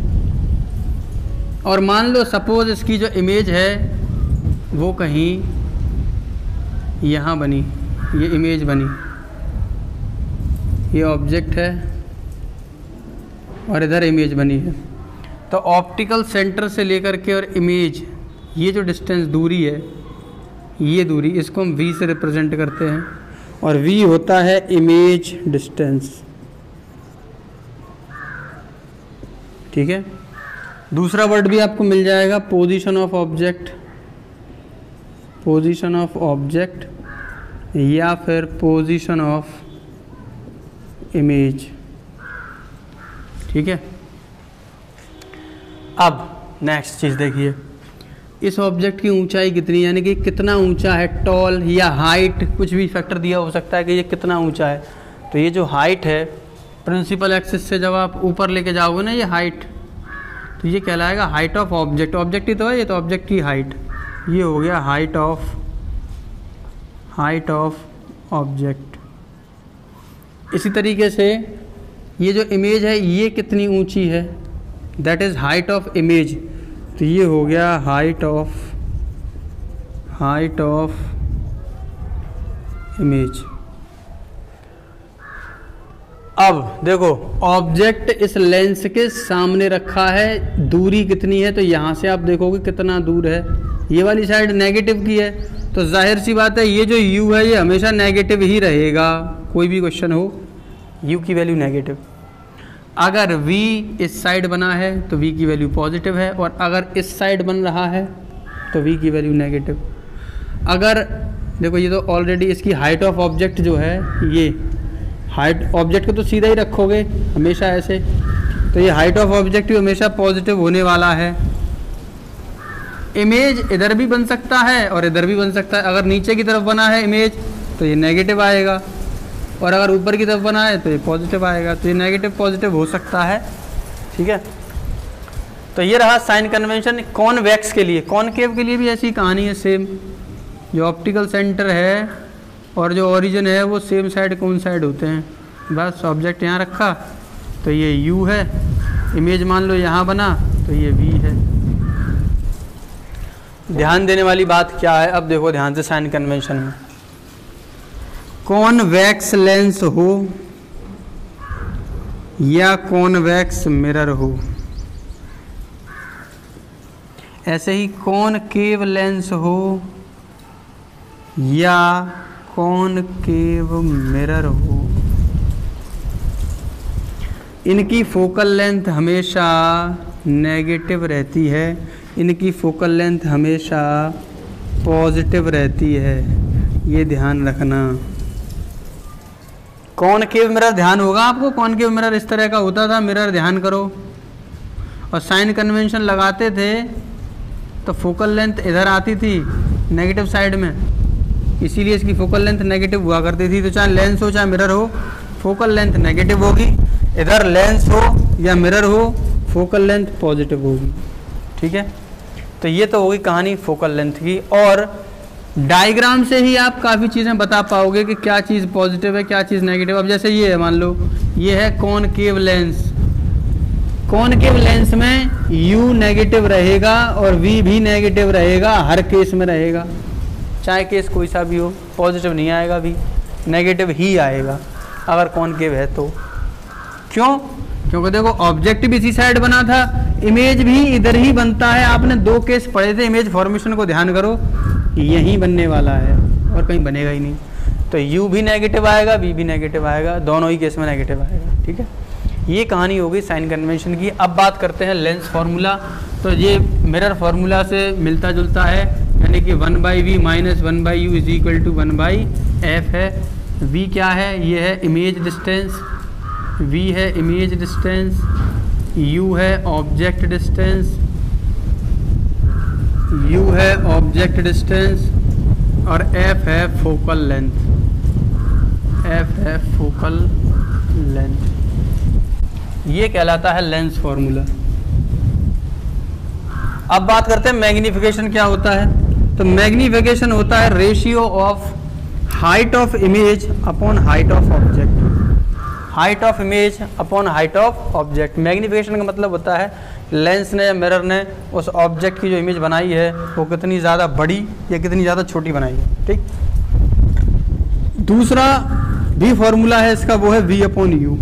और मान लो, सपोज़ इसकी जो इमेज है वो कहीं यहाँ बनी, ये इमेज बनी। ये ऑब्जेक्ट है और इधर इमेज बनी है। तो ऑप्टिकल सेंटर से लेकर के और इमेज ये जो डिस्टेंस दूरी है, ये दूरी, इसको हम वी से रिप्रेजेंट करते हैं और वी होता है इमेज डिस्टेंस ठीक है? दूसरा वर्ड भी आपको मिल जाएगा position of object position of object या फिर पोजीशन ऑफ़ इमेज ठीक है? अब नेक्स्ट चीज़ देखिए। इस ऑब्जेक्ट की ऊंचाई कितनी यानी कि कितना ऊँचा है? टॉल या हाइट कुछ भी फैक्टर दिया हो सकता है कि ये कितना ऊँचा है। तो ये जो हाइट है प्रिंसिपल एक्सिस से जब आप ऊपर लेके जाओगे ना ये हाइट तो ये कहलाएगा हाइट ऑफ़ ऑब्जेक्ट ऑब्जेक्ट ही तो है, ये तो ऑब्जेक्ट की हाइट ये हो गया height of height of object इसी तरीके से ये जो इमेज है, ये कितनी ऊँची है? That is height of image तो ये हो गया height of height of image अब देखो ऑब्जेक्ट इस लेंस के सामने रखा है, दूरी कितनी है तो यहाँ से आप देखोगे कितना दूर है। ये वाली साइड नेगेटिव की है तो ज़ाहिर सी बात है, ये जो u है, ये हमेशा नेगेटिव ही रहेगा। कोई भी क्वेश्चन हो, u की वैल्यू नेगेटिव अगर v इस साइड बना है तो v की वैल्यू पॉजिटिव है, और अगर इस साइड बन रहा है तो v की वैल्यू नेगेटिव अगर, देखो ये तो ऑलरेडी इसकी हाइट ऑफ़ ऑब्जेक्ट जो है, ये हाइट ऑब्जेक्ट को तो सीधा ही रखोगे, हमेशा ऐसे। तो ये हाइट ऑफ़ ऑब्जेक्ट भी हमेशा पॉजिटिव होने वाला है। इमेज इधर भी बन सकता है और इधर भी बन सकता है। अगर नीचे की तरफ़ बना है इमेज तो ये नेगेटिव आएगा। और अगर ऊपर की तरफ़ बना है तो ये पॉजिटिव आएगा। तो ये नेगेटिव पॉजिटिव हो सकता है। ठीक है? तो ये रहा साइन कन्वेंशन कॉन के लिए। कॉन केव के लिए भी ऐसी कहानी है सेम जो ऑप्टिकल सेंटर है और जो ओरिजिन है, वो सेम साइड कौन साइड होते हैं? बस ऑब्जेक्ट यहाँ रखा तो ये यू है। इमेज मान लो यहाँ बना तो ये वी है। ध्यान देने वाली बात क्या है? अब देखो ध्यान से साइन कन्वेंशन में। कॉन्वेक्स लेंस हो? या कॉन्वेक्स मिरर हो? ऐसे ही कौन केव लेंस हो? या कौन केव मिरर हो? इनकी फोकल लेंथ हमेशा नेगेटिव रहती है। इनकी फोकल लेंथ हमेशा पॉजिटिव रहती है। ये ध्यान रखना। कौन केव मिरर? ध्यान होगा आपको? कौन केव मिरर? इस तरह का होता था। मिरर ध्यान करो। और साइन कन्वेंशन लगाते थे तो फोकल लेंथ इधर आती थी, नेगेटिव साइड में। इसीलिए इसकी फोकल लेंथ नेगेटिव हुआ करती थी। तो चाहे लेंस हो, चाहे मिरर हो, फोकल लेंथ नेगेटिव होगी। इधर लेंस हो या मिरर हो, फोकल लेंथ पॉजिटिव होगी। ठीक है? तो ये तो होगी कहानी फोकल लेंथ की। और डायग्राम से ही आप काफ़ी चीज़ें बता पाओगे कि क्या चीज़ पॉजिटिव है, क्या चीज़ नेगेटिव अब जैसे ये है, मान लो, ये है कॉनकेव लेंस कॉनकेव लेंस में U नेगेटिव रहेगा और V भी नेगेटिव रहेगा, हर केस में रहेगा। चाहे केस कोई सा भी हो पॉजिटिव नहीं आएगा भी नेगेटिव ही आएगा, अगर कौन कॉनकेव है तो। क्यों? क्योंकि देखो ऑब्जेक्ट भी इसी साइड बना था इमेज भी इधर ही बनता है। आपने दो केस पढ़े थे इमेज फॉर्मेशन को ध्यान करो, यही बनने वाला है, और कहीं बनेगा ही नहीं। तो यू भी नेगेटिव आएगा वी भी नेगेटिव आएगा, दोनों ही केस में नेगेटिव आएगा, ठीक है? ये कहानी होगी साइन कन्वेंशन की। अब बात करते हैं लेंस फार्मूला तो ये मिरर फार्मूला से मिलता जुलता है। यानी कि one by V minus one by U is equal to one by F है। वी क्या है? ये है इमेज डिस्टेंस। v है इमेज डिस्टेंस। u है ऑब्जेक्ट डिस्टेंस। u है ऑब्जेक्ट डिस्टेंस। और f है फोकल लेंथ। f है फोकल लेंथ। ये कहलाता है लेंस फॉर्मूला। अब बात करते हैं मैग्निफिकेशन क्या होता है? तो मैग्निफिकेशन होता है ratio of height of image upon height of object height of image upon height of object magnification का मतलब होता है लेंस ने या मिरर ने उस ऑब्जेक्ट की जो इमेज बनाई है, वो कितनी ज़्यादा बड़ी या कितनी ज़्यादा छोटी बनाई है, ठीक? दूसरा भी फॉर्मूला है, इसका वो है वी अपॉन यू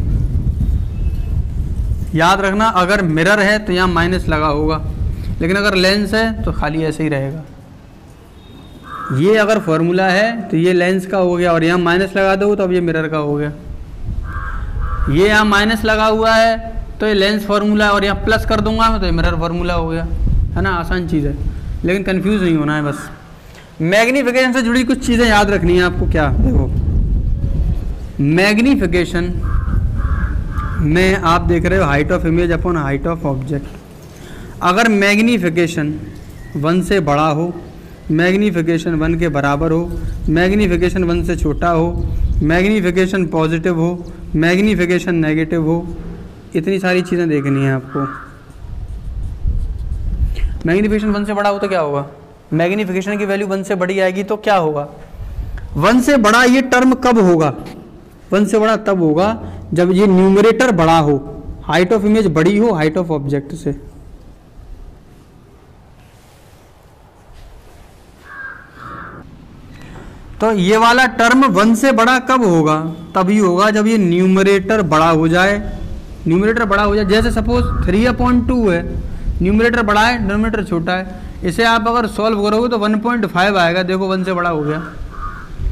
याद रखना, अगर मिरर है तो यहाँ माइनस लगा होगा, लेकिन अगर लेंस है तो खाली ऐसे ही रहेगा। ये अगर फॉर्मूला है तो ये लेंस का हो गया और यहाँ माइनस लगा दो तो अब ये मिरर का हो गया। ये यहाँ माइनस लगा हुआ है तो ये लेंस फार्मूला और यहाँ प्लस कर दूँगा तो ये मिरर फार्मूला हो गया। है ना? आसान चीज़ है। लेकिन कंफ्यूज नहीं होना है बस। मैग्नीफिकेशन से जुड़ी कुछ चीज़ें याद रखनी है आपको क्या? देखो। मैग्नीफिकेशन में आप देख रहे हो height of image upon height of object अगर मैग्नीफिकेशन वन से बड़ा हो मैग्नीफिकेशन वन के बराबर हो, मैग्नीफिकेशन वन से छोटा हो, मैग्नीफिकेशन पॉजिटिव हो, मैग्नीफिकेशन नेगेटिव हो, इतनी सारी चीज़ें देखनी है आपको। मैग्नीफिकेशन वन से बड़ा हो तो क्या होगा? मैग्नीफिकेशन की वैल्यू वन से बड़ी आएगी तो क्या होगा? वन से बड़ा ये टर्म कब होगा? वन से बड़ा तब होगा जब ये न्यूमरेटर बड़ा हो, हाइट ऑफ़ इमेज बड़ी हो, हाइट ऑफ़ ऑब्जेक्ट से। तो ये वाला टर्म वन से बड़ा कब होगा? तभी होगा जब ये न्यूमरेटर बड़ा हो जाए। न्यूमरेटर बड़ा हो जाए, जैसे सपोज़ थ्री अपॉइंट टू है। न्यूमरेटर बड़ा है डिनोमिनेटर छोटा है। इसे आप अगर सॉल्व करोगे तो वन पॉइंट फाइव आएगा। देखो वन से बड़ा हो गया।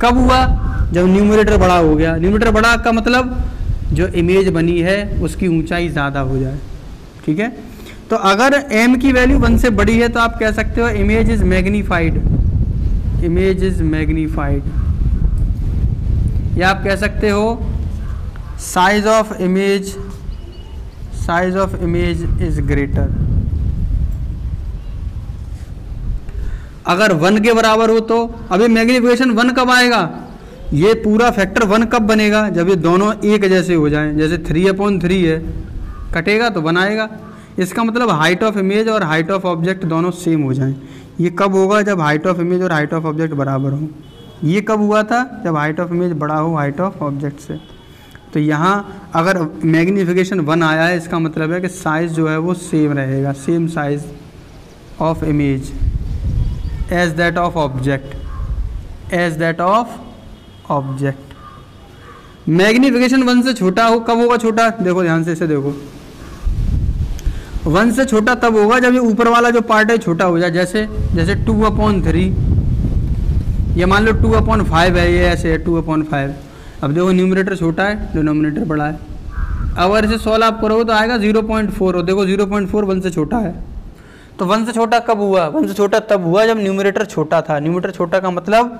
कब हुआ? जब न्यूमरेटर बड़ा हो गया। न्यूमरेटर बड़ा का मतलब जो इमेज बनी है, उसकी ऊंचाई ज़्यादा हो जाए। ठीक है? तो अगर एम की वैल्यू वन से बड़ी है तो आप कह सकते हो image is magnified image is magnified या आप कह सकते हो size of image size of image is greater अगर वन के बराबर हो तो अभी मैग्निफिकेशन वन कब आएगा? ये पूरा फैक्टर वन कब बनेगा? जब ये दोनों एक जैसे हो जाएँ, जैसे थ्री अपॉन थ्री है। कटेगा तो बनाएगा इसका मतलब हाइट ऑफ़ इमेज और हाइट ऑफ़ ऑब्जेक्ट दोनों सेम हो जाएँ। ये कब होगा जब हाइट ऑफ़ इमेज और हाइट ऑफ़ ऑब्जेक्ट बराबर हो? ये कब हुआ था? जब हाइट ऑफ़ इमेज बड़ा हो हाइट ऑफ़ ऑब्जेक्ट से। तो यहाँ अगर मैग्नीफिकेशन वन आया है, इसका मतलब है कि साइज़ जो है वो सेम रहेगा same size of image as that of object as that of object magnification one से छोटा हो, कब होगा छोटा? देखो ध्यान से इसे देखो। वन से छोटा तब होगा जब ये ऊपर वाला जो पार्ट है, छोटा हो जाए। जैसे जैसे टू अपॉन थ्री ये मान लो टू अपॉन फाइव है, ये ऐसे है टू अपॉन फाइव अब देखो न्यूमिनेटर छोटा है डिनोमिनेटर बड़ा है। अगर इसे सोल्व आप करोगे तो आएगा ज़ीरो पॉइंट फोर और देखो ज़ीरो पॉइंट फोर वन से छोटा है। तो वन से छोटा कब हुआ? वन से छोटा तब हुआ जब न्यूमिनेटर छोटा था। न्यूमिनेटर छोटा का मतलब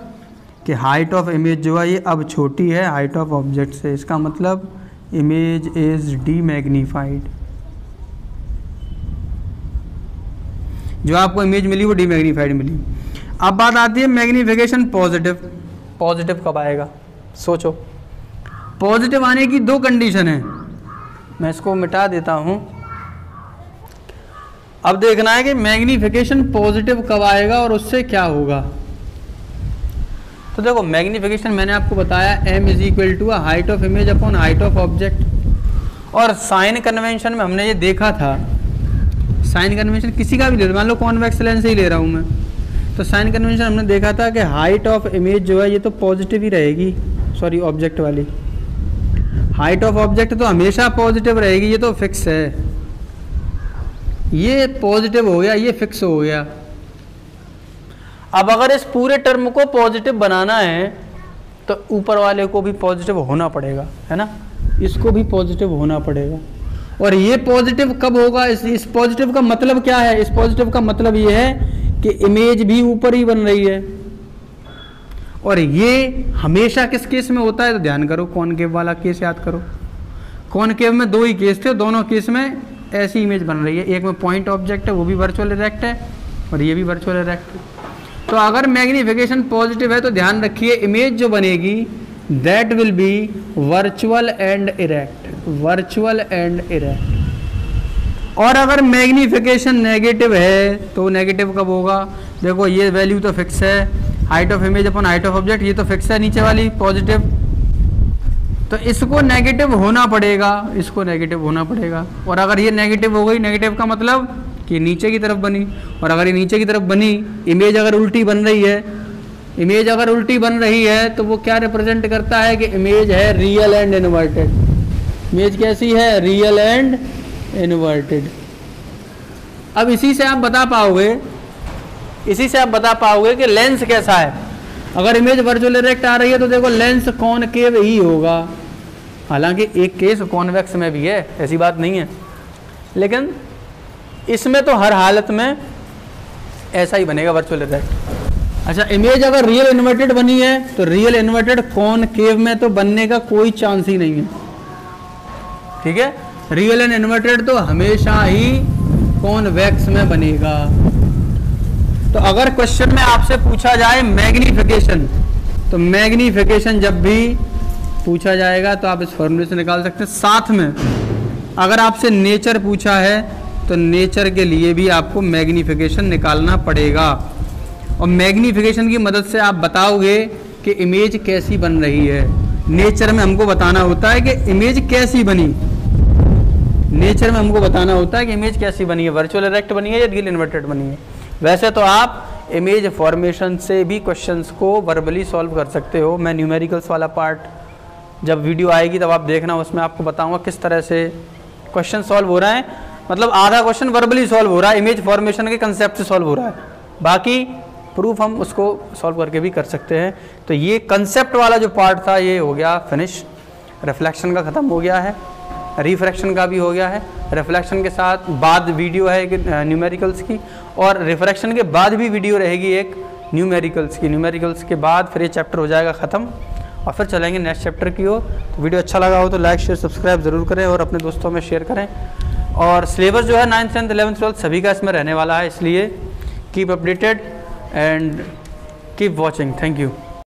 कि हाइट ऑफ़ इमेज जो है, ये अब छोटी है। हाइट ऑफ़ ऑब्जेक्ट से इसका मतलब इमेज इज़ डी मैग्नीफाइड जो आपको इमेज मिली वो डी मैग्नीफाइड मिली। अब बात आती है मैग्नीफिकेशन पॉजिटिव पॉजिटिव कब आएगा? सोचो। पॉजिटिव आने की दो कंडीशन है। मैं इसको मिटा देता हूँ। अब देखना है कि मैग्नीफिकेशन पॉजिटिव कब आएगा और उससे क्या होगा। तो देखो मैग्नीफिकेशन मैंने आपको बताया M is equal to height of image upon height of object और साइन कन्वेंशन में हमने ये देखा था साइन कन्वेंशन किसी का भी ले मान लो कॉन्वेक्स लेंस ही ले रहा हूँ मैं। तो साइन कन्वेंशन हमने देखा था कि हाइट ऑफ़ इमेज जो है, ये तो पॉजिटिव ही रहेगी। सॉरी ऑब्जेक्ट वाली। हाइट ऑफ़ ऑब्जेक्ट तो हमेशा पॉजिटिव रहेगी, ये तो फिक्स है। ये पॉजिटिव हो गया, ये फिक्स हो गया। अब अगर इस पूरे टर्म को पॉजिटिव बनाना है तो ऊपर वाले को भी पॉजिटिव होना पड़ेगा, है ना? इसको भी पॉजिटिव होना पड़ेगा। और ये पॉजिटिव कब होगा? इस इस पॉजिटिव का मतलब क्या है? इस पॉजिटिव का मतलब ये है कि इमेज भी ऊपर ही बन रही है। और ये हमेशा किस केस में होता है? तो ध्यान करो, कौन केव वाला केस याद करो। कौन केव में दो ही केस थे, दोनों केस में ऐसी इमेज बन रही है। एक में पॉइंट ऑब्जेक्ट है, वो भी वर्चुअल इरेक्ट है और ये भी वर्चुअल इरेक्ट है। तो अगर मैग्निफिकेशन पॉजिटिव है तो ध्यान रखिए इमेज जो बनेगी that will be virtual and erect virtual and erect और अगर मैग्निफिकेशन नेगेटिव है तो नेगेटिव कब होगा? देखो, ये वैल्यू तो फिक्स है। Height of image upon height of object ये तो फिक्स है नीचे वाली पॉजिटिव तो इसको नेगेटिव होना पड़ेगा, इसको नेगेटिव होना पड़ेगा। और अगर ये नेगेटिव हो गई नेगेटिव का मतलब कि नीचे की तरफ़ बनी। और अगर ये नीचे की तरफ़ बनी इमेज अगर उल्टी बन रही है इमेज अगर उल्टी बन रही है तो वो क्या रिप्रेजेंट करता है कि इमेज है रियल एंड इन्वर्टेड इमेज कैसी है? रियल एंड इन्वर्टेड अब इसी से आप बता पाओगे, इसी से आप बता पाओगे कि लेंस कैसा है। अगर इमेज वर्चुअल इरेक्ट आ रही है तो देखो लेंस कॉनकेव ही होगा। हालाँकि एक केस कॉन्वेक्स में भी है, ऐसी बात नहीं है। लेकिन इसमें तो हर हालत में ऐसा ही बनेगा वर्चुअल इरेक्ट अच्छा इमेज अगर रियल इन्वर्टेड बनी है तो रियल इन्वर्टेड कॉनकेव में तो बनने का कोई चांस ही नहीं है। ठीक है? रियल एंड इन्वर्टेड तो हमेशा ही कॉनवेक्स में बनेगा? तो अगर क्वेश्चन में आपसे पूछा जाए मैग्निफिकेशन तो मैग्निफिकेशन जब भी पूछा जाएगा तो आप इस फॉर्मूले से निकाल सकते हैं। साथ में, अगर आपसे नेचर पूछा है तो नेचर के लिए भी आपको मैग्निफिकेशन निकालना पड़ेगा। और मैग्निफिकेशन की मदद से आप बताओगे कि इमेज कैसी बन रही है। नेचर में हमको बताना होता है कि इमेज कैसी बनी। नेचर में हमको बताना होता है कि इमेज कैसी बनी है? वर्चुअल इरेक्ट बनी है या रियल इन्वर्टेड बनी है? वैसे तो आप इमेज फॉर्मेशन से भी क्वेश्चंस को वर्बली सॉल्व कर सकते हो। मैं न्यूमेरिकल्स वाला पार्ट जब वीडियो आएगी तब आप देखना, उसमें आपको बताऊँगा किस तरह से क्वेश्चन सॉल्व हो रहा है। मतलब आधा क्वेश्चन वर्बली सॉल्व हो रहा है इमेज फॉर्मेशन के कंसेप्ट से सॉल्व हो रहा है। बाकी प्रूफ हम उसको सॉल्व करके भी कर सकते हैं। तो ये कंसेप्ट वाला जो पार्ट था, ये हो गया फिनिश रिफ्लेक्शन का ख़त्म हो गया है। रिफ्रैक्शन का भी हो गया है। रिफ्लेक्शन के साथ बाद वीडियो है एक न्यूमेरिकल्स की और रिफ्रैक्शन के बाद भी वीडियो रहेगी एक न्यूमेरिकल्स की। न्यूमेरिकल्स के बाद फिर ये चैप्टर हो जाएगा ख़त्म और फिर चलेंगे नेक्स्ट चैप्टर की ओर। तो वीडियो अच्छा लगा हो तो लाइक शेयर सब्सक्राइब ज़रूर करें और अपने दोस्तों में शेयर करें। और सिलेबस जो है नाइन्थ टेंथ एलेवंथ ट्वेल्थ सभी का इसमें रहने वाला है, इसलिए keep updated and keep watching thank you